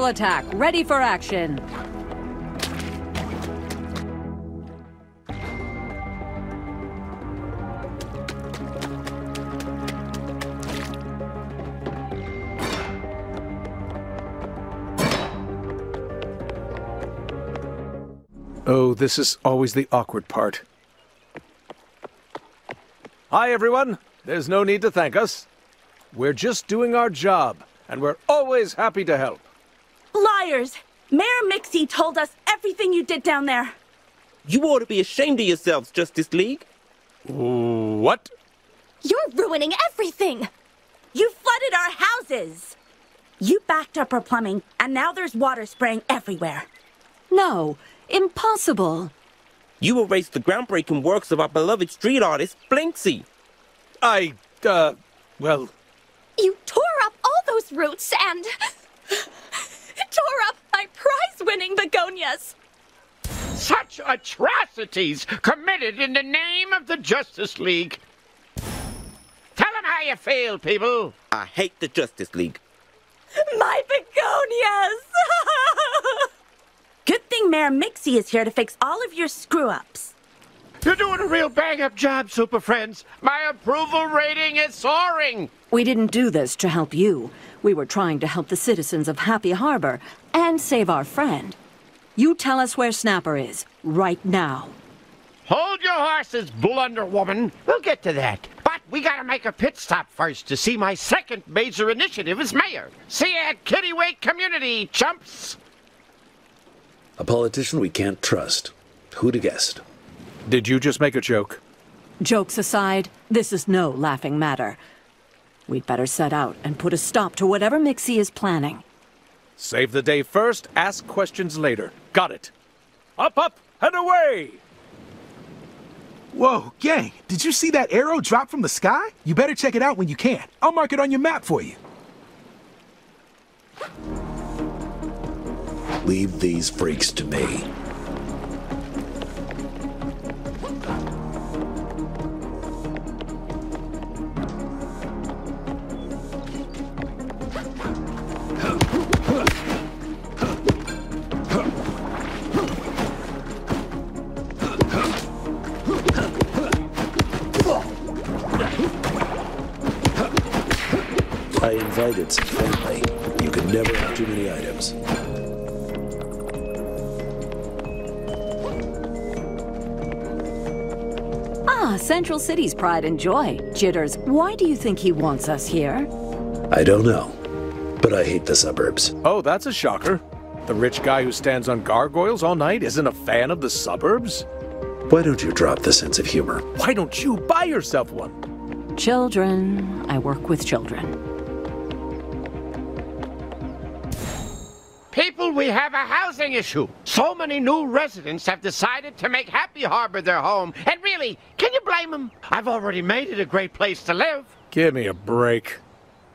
Special attack, ready for action. Oh, this is always the awkward part. Hi, everyone. There's no need to thank us. We're just doing our job, and we're always happy to help. Liars! Mayor Mixie told us everything you did down there. You ought to be ashamed of yourselves, Justice League. What? You're ruining everything! You flooded our houses! You backed up our plumbing, and now there's water spraying everywhere. No, impossible. You erased the groundbreaking works of our beloved street artist, Blinksy. I, uh, well, You tore up all those roots and. Tore up my prize winning begonias! Such atrocities committed in the name of the Justice League. Tell them how you feel, people. I hate the Justice League. My begonias! [LAUGHS] Good thing Mayor Mixie is here to fix all of your screw ups. You're doing a real bang up job, Super Friends. My approval rating is soaring. We didn't do this to help you. We were trying to help the citizens of Happy Harbor and save our friend. You tell us where Snapper is, right now. Hold your horses, Blunder Woman. We'll get to that. But we gotta make a pit stop first to see my second major initiative as mayor. See you at Kittywake Community, chumps! A politician we can't trust. Who'd have guessed? Did you just make a joke? Jokes aside, this is no laughing matter. We'd better set out and put a stop to whatever Mixie is planning. Save the day first, ask questions later. Got it. Up, up, and away! Whoa, gang, did you see that arrow drop from the sky? You better check it out when you can. I'll mark it on your map for you. Leave these freaks to me. City's pride and joy. Jitters, why do you think he wants us here? I don't know, but I hate the suburbs. Oh, that's a shocker. The rich guy who stands on gargoyles all night isn't a fan of the suburbs? Why don't you drop the sense of humor? Why don't you buy yourself one? Children. I work with children. People, we have a housing issue. So many new residents have decided to make Happy Harbor their home. And really, can you blame them? I've already made it a great place to live. Give me a break.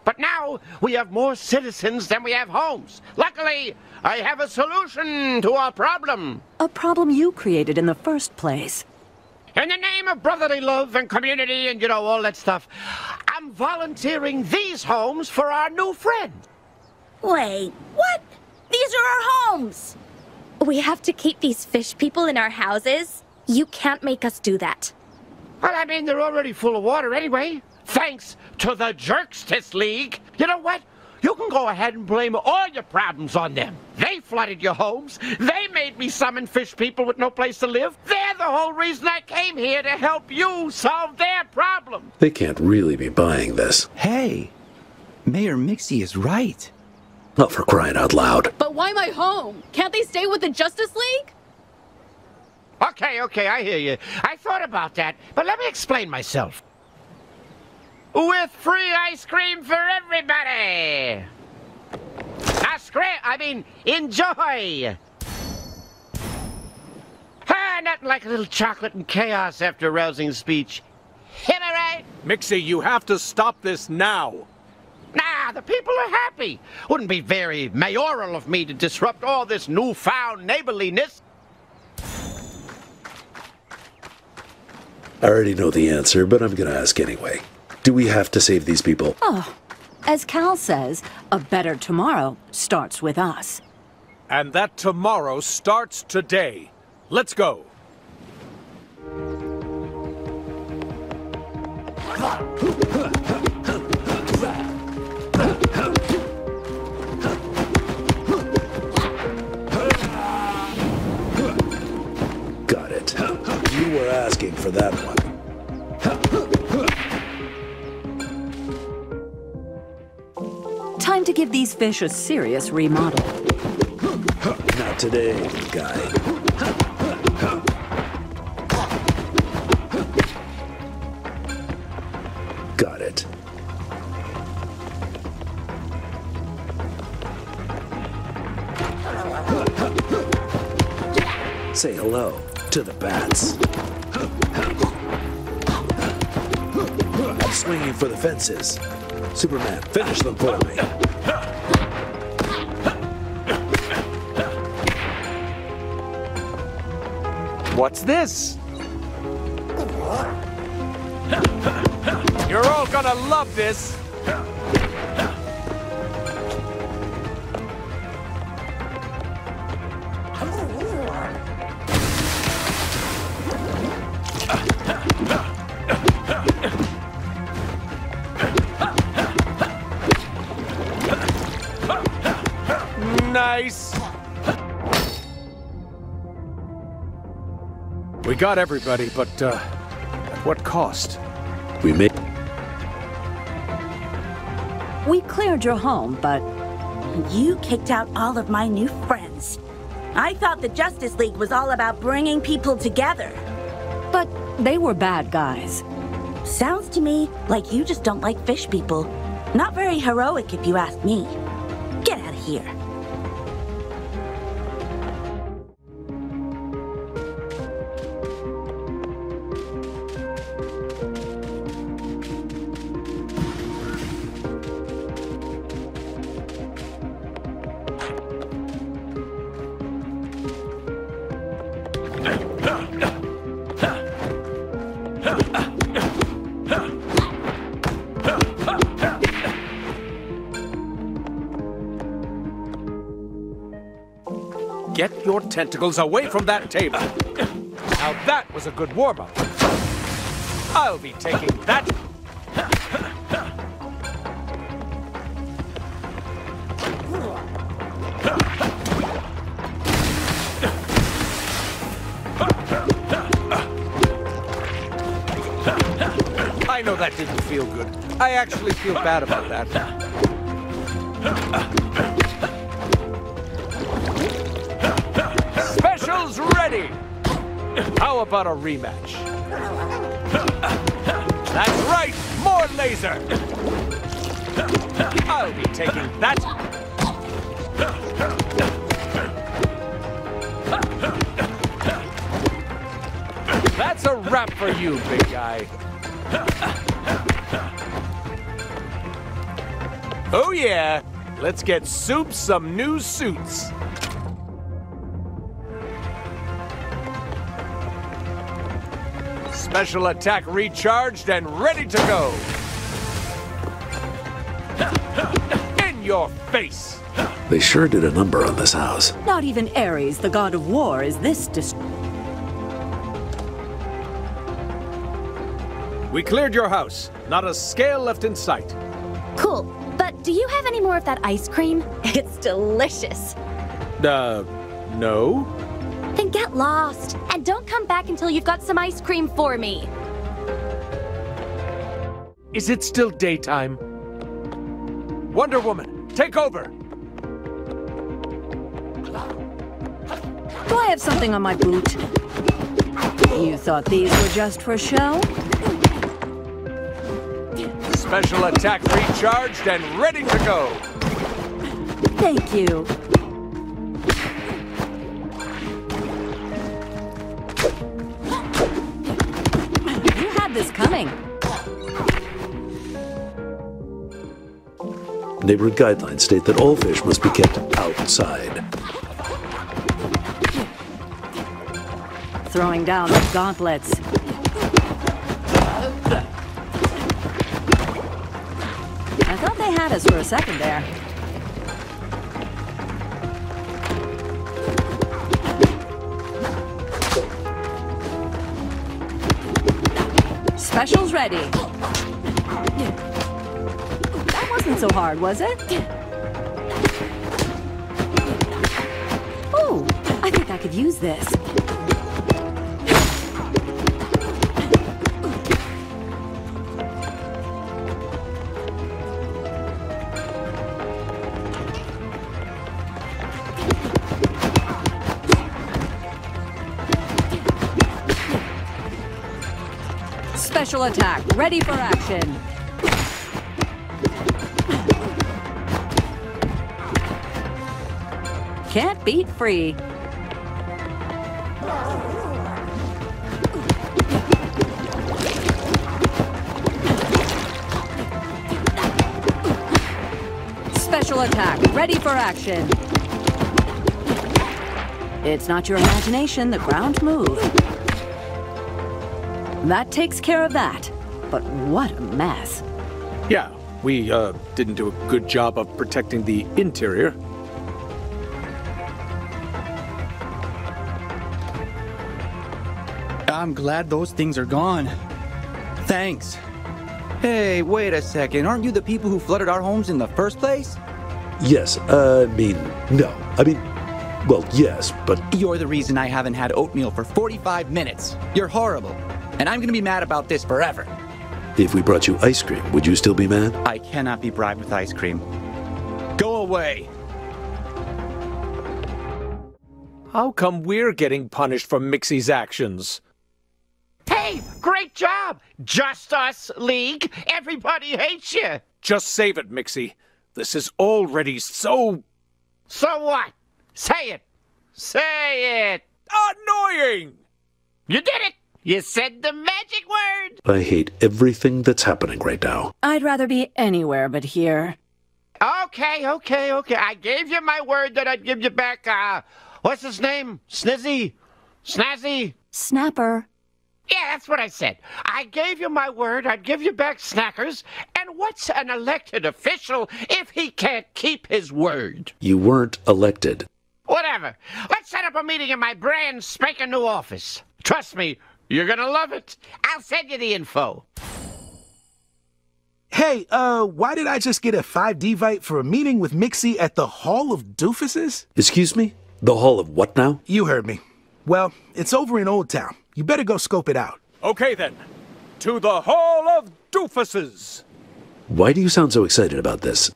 But now we have more citizens than we have homes. Luckily, I have a solution to our problem. A problem you created in the first place. In the name of brotherly love and community and, you know, all that stuff, I'm volunteering these homes for our new friend. Wait, what? These are our homes! We have to keep these fish people in our houses? You can't make us do that. Well, I mean, they're already full of water anyway. Thanks to the Jerkstiss League. You know what? You can go ahead and blame all your problems on them. They flooded your homes. They made me summon fish people with no place to live. They're the whole reason I came here to help you solve their problem. They can't really be buying this. Hey, Mayor Mixie is right. Not for crying out loud. But why my home? Can't they stay with the Justice League? Okay, okay, I hear you. I thought about that, but let me explain myself. With free ice cream for everybody! Not scram, I mean, enjoy! Ah, nothing like a little chocolate and chaos after a rousing speech. Hit it right? Mixie, you have to stop this now. Nah, the people are happy. Wouldn't be very mayoral of me to disrupt all this newfound neighborliness. I already know the answer, but I'm gonna ask anyway. Do we have to save these people? Oh, as Kal says, a better tomorrow starts with us. And that tomorrow starts today. Let's go. Were asking for that one. Time to give these fish a serious remodel. Not today, guy. Got it. Say hello to the bats. I'm swinging for the fences. Superman, finish them for me. What's this? You're all gonna love this. We got everybody, but uh, at what cost? We made. We cleared your home, but you kicked out all of my new friends. I thought the Justice League was all about bringing people together. But they were bad guys. Sounds to me like you just don't like fish people. Not very heroic, if you ask me. Get out of here. Tentacles away from that table. Now that was a good warm-up. I'll be taking that. I know that didn't feel good. I actually feel bad about that. About a rematch? That's right! More laser! I'll be taking that. That's a wrap for you, big guy. Oh yeah, let's get Soup some new suits. Special attack recharged and ready to go. In your face. They sure did a number on this house. Not even Ares, the god of war, is this dist- We cleared your house. Not a scale left in sight. Cool. But do you have any more of that ice cream? [LAUGHS] It's delicious. Uh, no? Then get lost. And don't come back until you've got some ice cream for me. Is it still daytime? Wonder Woman, take over! Do I have something on my boot? You thought these were just for show? Special attack recharged and ready to go. Thank you. You Neighborhood guidelines state that all fish must be kept outside. Throwing down the gauntlets. I thought they had us for a second there. Specials ready. Wasn't so hard, was it? Oh, I think I could use this. Special attack, ready for action. Can't beat free. Special attack, ready for action. It's not your imagination, the ground move. That takes care of that. But what a mess. Yeah, we, uh, didn't do a good job of protecting the interior. I'm glad those things are gone. Thanks. Hey, wait a second. Aren't you the people who flooded our homes in the first place? Yes, uh, I mean, no. I mean, well, yes, but You're the reason I haven't had oatmeal for 45 minutes. You're horrible. And I'm gonna be mad about this forever. If we brought you ice cream, would you still be mad? I cannot be bribed with ice cream. Go away! How come we're getting punished for Mixie's actions? Hey, great job! Just Us League. Everybody hates you. Just save it, Mixie. This is already so So what? Say it. Say it. annoying! You did it. You said the magic word. I hate everything that's happening right now. I'd rather be anywhere but here. Okay, okay, okay. I gave you my word that I'd give you back, uh, what's his name? Snizzy? Snazzy? Snapper. Yeah, that's what I said. I gave you my word I'd give you back Snackers. And what's an elected official if he can't keep his word? You weren't elected. Whatever. Let's set up a meeting in my brand spanking new office. Trust me, you're gonna love it. I'll send you the info. Hey, uh, why did I just get a 5D vite for a meeting with Mixie at the Hall of Doofuses? Excuse me? The Hall of what now? You heard me. Well, it's over in Old Town. You better go scope it out. Okay then, to the Hall of Doofuses! Why do you sound so excited about this?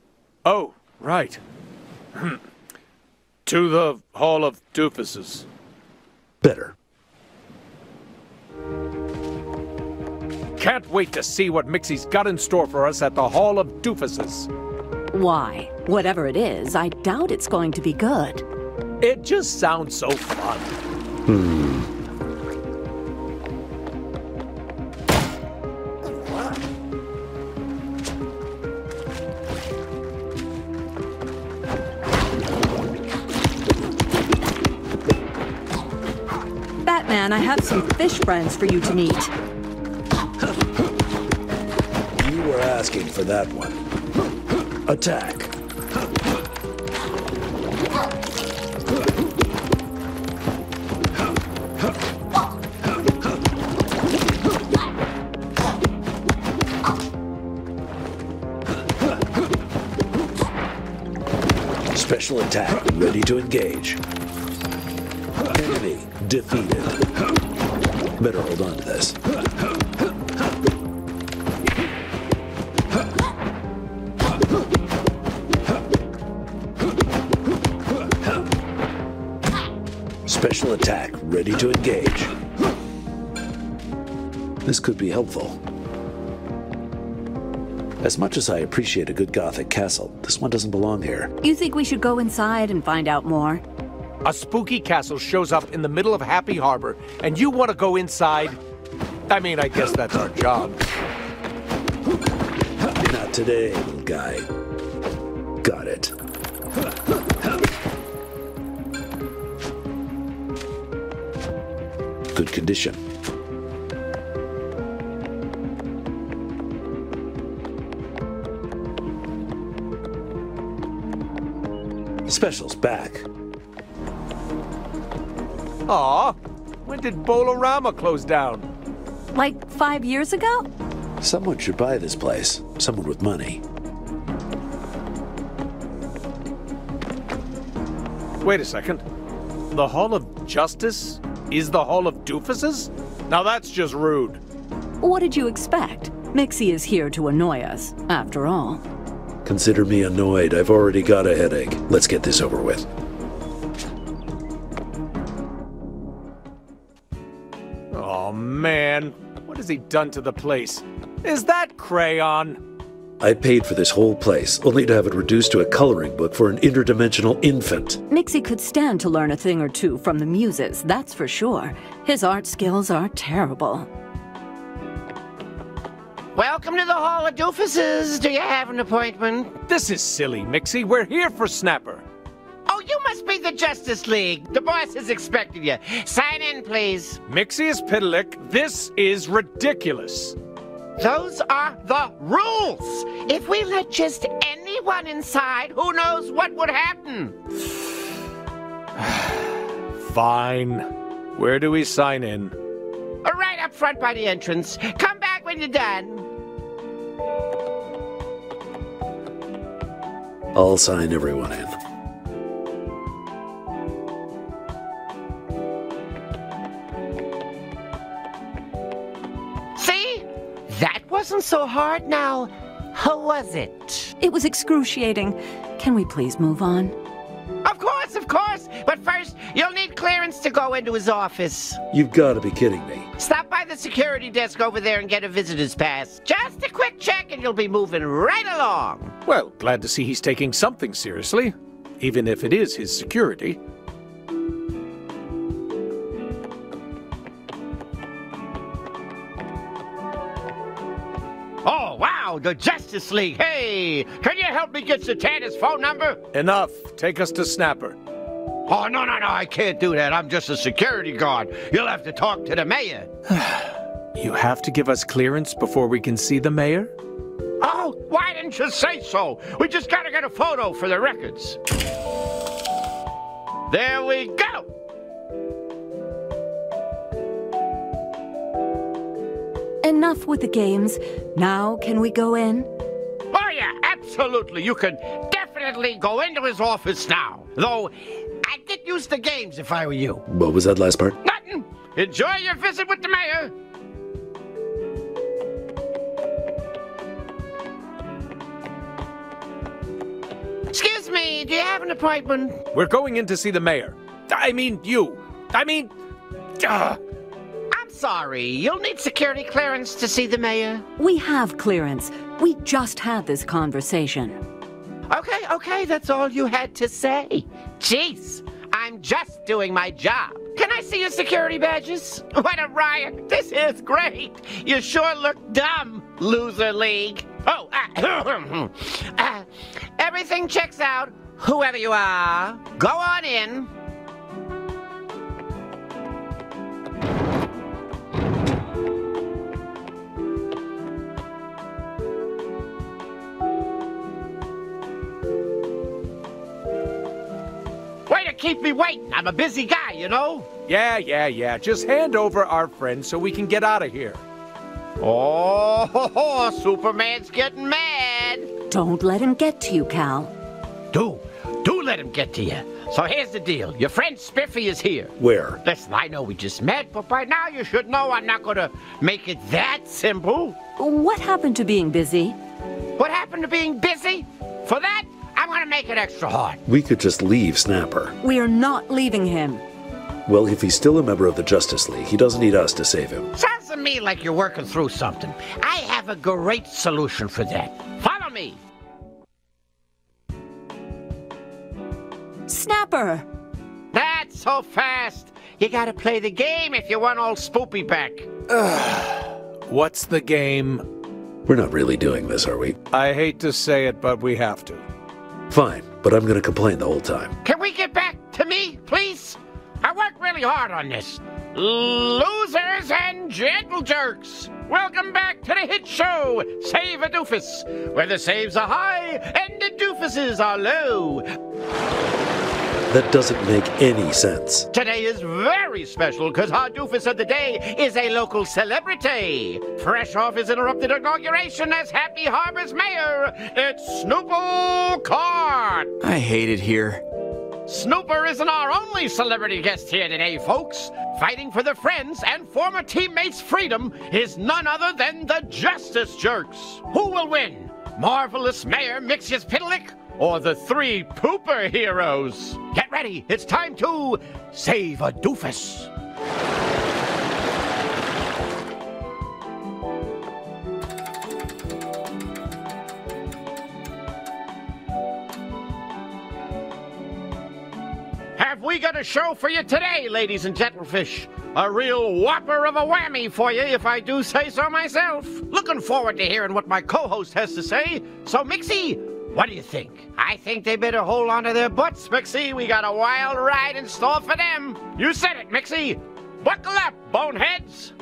Oh, right. to the Hall of Doofuses. Better. Can't wait to see what Mixie's got in store for us at the Hall of Doofuses. Why? Whatever it is, I doubt it's going to be good. It just sounds so fun. Hmm. Batman, I have some fish friends for you to meet. You were asking for that one. Attack. Special attack, ready to engage. Defeated. Better hold on to this. Special attack, ready to engage. This could be helpful. As much as I appreciate a good Gothic castle, this one doesn't belong here. You think we should go inside and find out more? A spooky castle shows up in the middle of Happy Harbor, and you want to go inside? I mean, I guess that's our job. Not today, little guy. Got it. Good condition. Special's back. Aw, when did Bolorama close down? Like five years ago? Someone should buy this place. Someone with money. Wait a second. The Hall of Justice is the Hall of Doofuses? Now that's just rude. What did you expect? Mixie is here to annoy us, after all. Consider me annoyed. I've already got a headache. Let's get this over with. Done to the place? Is that crayon? I paid for this whole place, only to have it reduced to a coloring book for an interdimensional infant. Mixie could stand to learn a thing or two from the muses, that's for sure. His art skills are terrible. Welcome to the Hall of Doofuses. Do you have an appointment? This is silly, Mixie. We're here for Snapper. You must be the Justice League. The boss is expecting you. Sign in, please. Mxyzptlk. This is ridiculous. Those are the rules. If we let just anyone inside, who knows what would happen? [SIGHS] Fine. Where do we sign in? Uh, right up front by the entrance. Come back when you're done. I'll sign everyone in. Wasn't wasn't so hard now. How was it? It was excruciating. Can we please move on? Of course, of course. But first, you'll need clearance to go into his office. You've got to be kidding me. Stop by the security desk over there and get a visitor's pass. Just a quick check and you'll be moving right along. Well, glad to see he's taking something seriously, even if it is his security. Wow, the Justice League. Hey, can you help me get Zatanna's phone number? Enough. Take us to Snapper. Oh, no, no, no, I can't do that. I'm just a security guard. You'll have to talk to the mayor. [SIGHS] You have to give us clearance before we can see the mayor? Oh, why didn't you say so? We just gotta get a photo for the records. There we go. Enough with the games. Now can we go in? Oh, yeah, absolutely. You can definitely go into his office now. Though, I'd get used to games if I were you. What was that last part? Nothing. Enjoy your visit with the mayor. Excuse me, do you have an appointment? We're going in to see the mayor. I mean, you. I mean. Uh, I'm sorry. You'll need security clearance to see the mayor. We have clearance. We just had this conversation. Okay, okay, that's all you had to say. Jeez, I'm just doing my job. Can I see your security badges? [LAUGHS] What a riot! This is great! You sure look dumb, loser league. Oh, uh, [LAUGHS] uh, everything checks out. Whoever you are, go on in. Keep me waiting. I'm a busy guy, you know. yeah, yeah, yeah. Just hand over our friend so we can get out of here. Oh, [LAUGHS] Superman's getting mad. Don't let him get to you, Kal. Do, do let him get to you. So here's the deal. Your friend Spiffy is here. Where? Listen, I know we just met, but by now you should know I'm not gonna make it that simple. What happened to being busy? What happened to being busy? For that, I'm gonna make it extra hard. We could just leave Snapper. We are not leaving him. Well, if he's still a member of the Justice League, he doesn't need us to save him. Sounds to me like you're working through something. I have a great solution for that. Follow me. Snapper! Not so fast. You gotta play the game if you want old Spoopy back. [SIGHS] What's the game? We're not really doing this, are we? I hate to say it, but we have to. Fine, but I'm gonna complain the whole time. Can we get back to me, please? I worked really hard on this. Losers and gentle jerks, welcome back to the hit show, Save a Doofus, where the saves are high and the doofuses are low. That doesn't make any sense. Today is very special because our doofus of the day is a local celebrity. Fresh off his interrupted inauguration as Happy Harbor's mayor, it's Snooper Cart. I hate it here. Snooper isn't our only celebrity guest here today, folks. Fighting for the friends and former teammates' freedom is none other than the Justice Jerks. Who will win? Marvelous Mayor Mxyzptlk or the three pooper heroes? Get ready, it's time to save a doofus. Have we got a show for you today, ladies and gentlefish? A real whopper of a whammy for you, if I do say so myself. Looking forward to hearing what my co-host has to say. So, Mixie, what do you think? I think they better hold on to their butts, Mixie. We got a wild ride in store for them. You said it, Mixie. Buckle up, boneheads.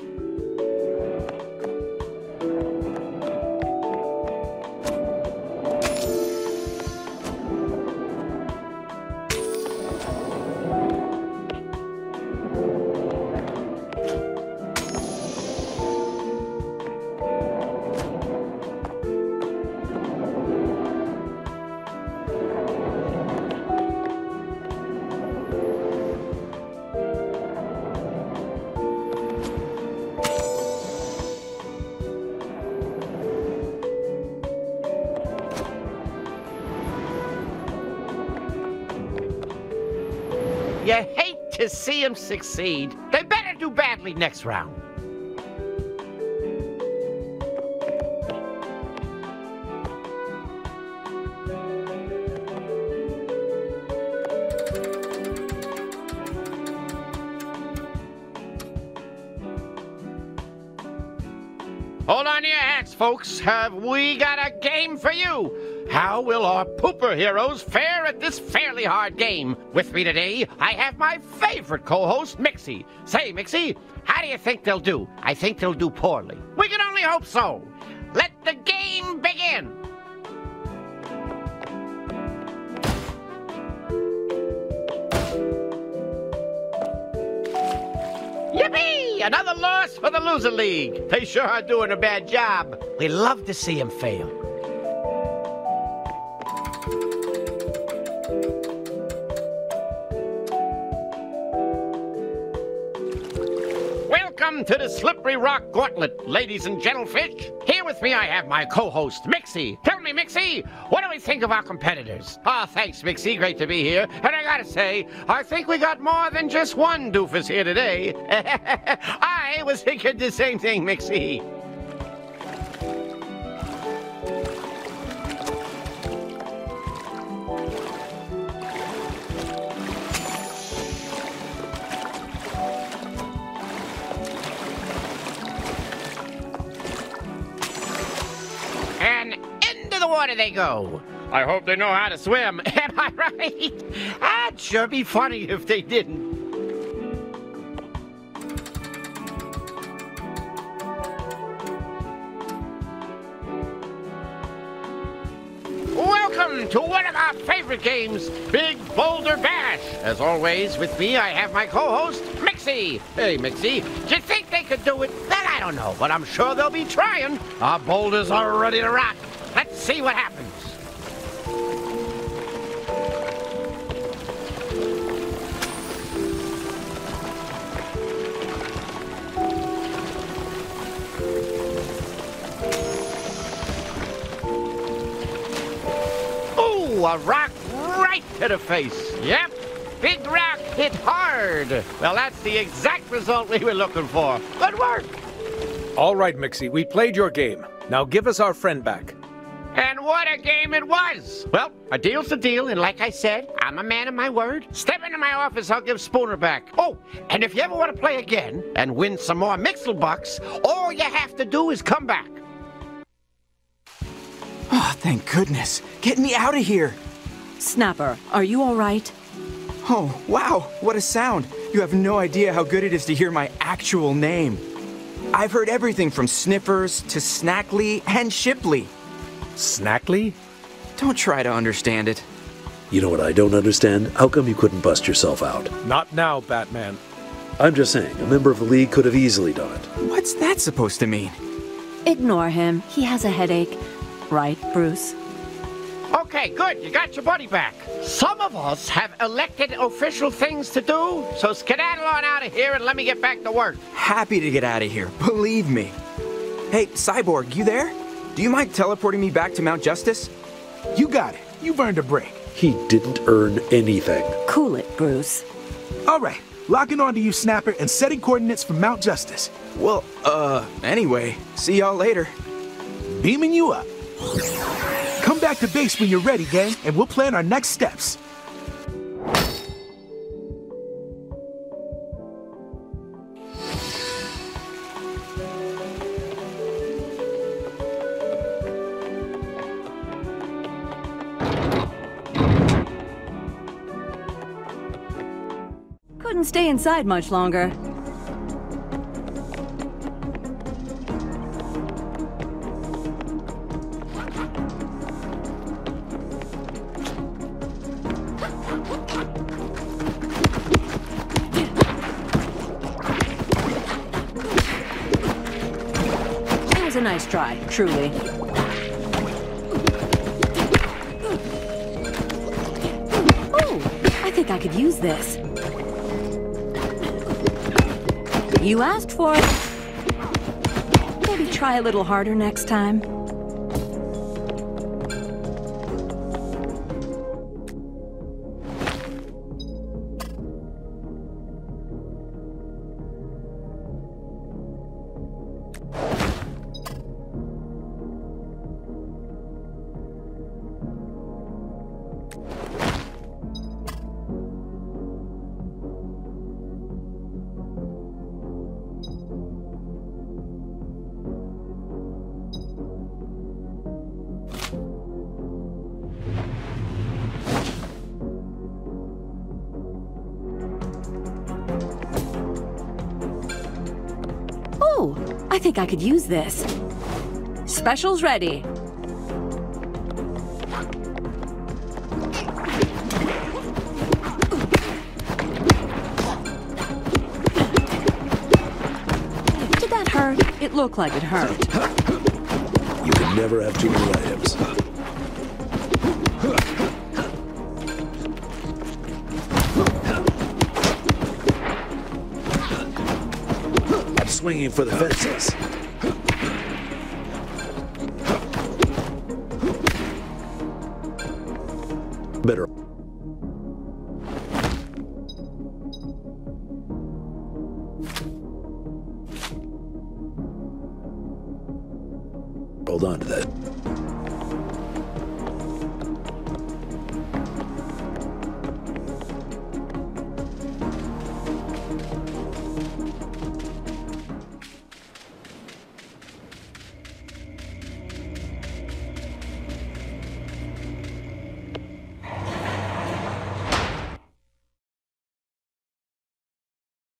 Them succeed. They better do badly next round. Hold on to your hats, folks. Have we got a game for you? How will our pooper heroes fare at this fairly hard game? With me today, I have my favorite co-host, Mixie. Say, Mixie, how do you think they'll do? I think they'll do poorly. We can only hope so. Let the game begin. Yippee! Another loss for the loser league. They sure are doing a bad job. We love to see them fail. Welcome to the Slippery Rock Gauntlet, ladies and gentlefish. Here with me I have my co-host, Mixie. Tell me, Mixie, what do we think of our competitors? Ah, thanks, Mixie. Great to be here. And I gotta say, I think we got more than just one doofus here today. [LAUGHS] I was thinking the same thing, Mixie. Water they go. I hope they know how to swim. [LAUGHS] Am I right? That'd sure be funny if they didn't. Welcome to one of our favorite games, Big Boulder Bash. As always, with me, I have my co-host, Mixie. Hey, Mixie. Do you think they could do it? That I don't know, but I'm sure they'll be trying. Our boulders are ready to rock. See what happens. Ooh, a rock right to the face. Yep, big rock hit hard. Well, that's the exact result we were looking for. Good work. All right, Mixie, we played your game. Now give us our friend back. And what a game it was! Well, a deal's a deal, and like I said, I'm a man of my word. Step into my office, I'll give Spooner back. Oh, and if you ever want to play again and win some more Mixel bucks, all you have to do is come back. Oh, thank goodness. Get me out of here. Snapper, are you all right? Oh, wow, what a sound. You have no idea how good it is to hear my actual name. I've heard everything from Sniffers to Snackly and Shipley. Snackly? Don't try to understand it. You know what I don't understand? How come you couldn't bust yourself out? Not now, Batman. I'm just saying, a member of the League could have easily done it. What's that supposed to mean? Ignore him. He has a headache. Right, Bruce? Okay, good. You got your buddy back. Some of us have elected official things to do, so skedaddle on out of here and let me get back to work. Happy to get out of here, believe me. Hey, Cyborg, you there? Do you mind teleporting me back to Mount Justice? You got it. You've earned a break. He didn't earn anything. Cool it, Bruce. All right, locking on to you, Snapper, and setting coordinates for Mount Justice. Well, uh, anyway, see y'all later. Beaming you up. Come back to base when you're ready, gang, and we'll plan our next steps. Stay inside much longer. It was a nice try, truly. Oh, I think I could use this. You asked for it. Maybe try a little harder next time. Could use this. Specials ready. Did that hurt? It looked like it hurt. You can never have too many items. I'm swinging for the fences.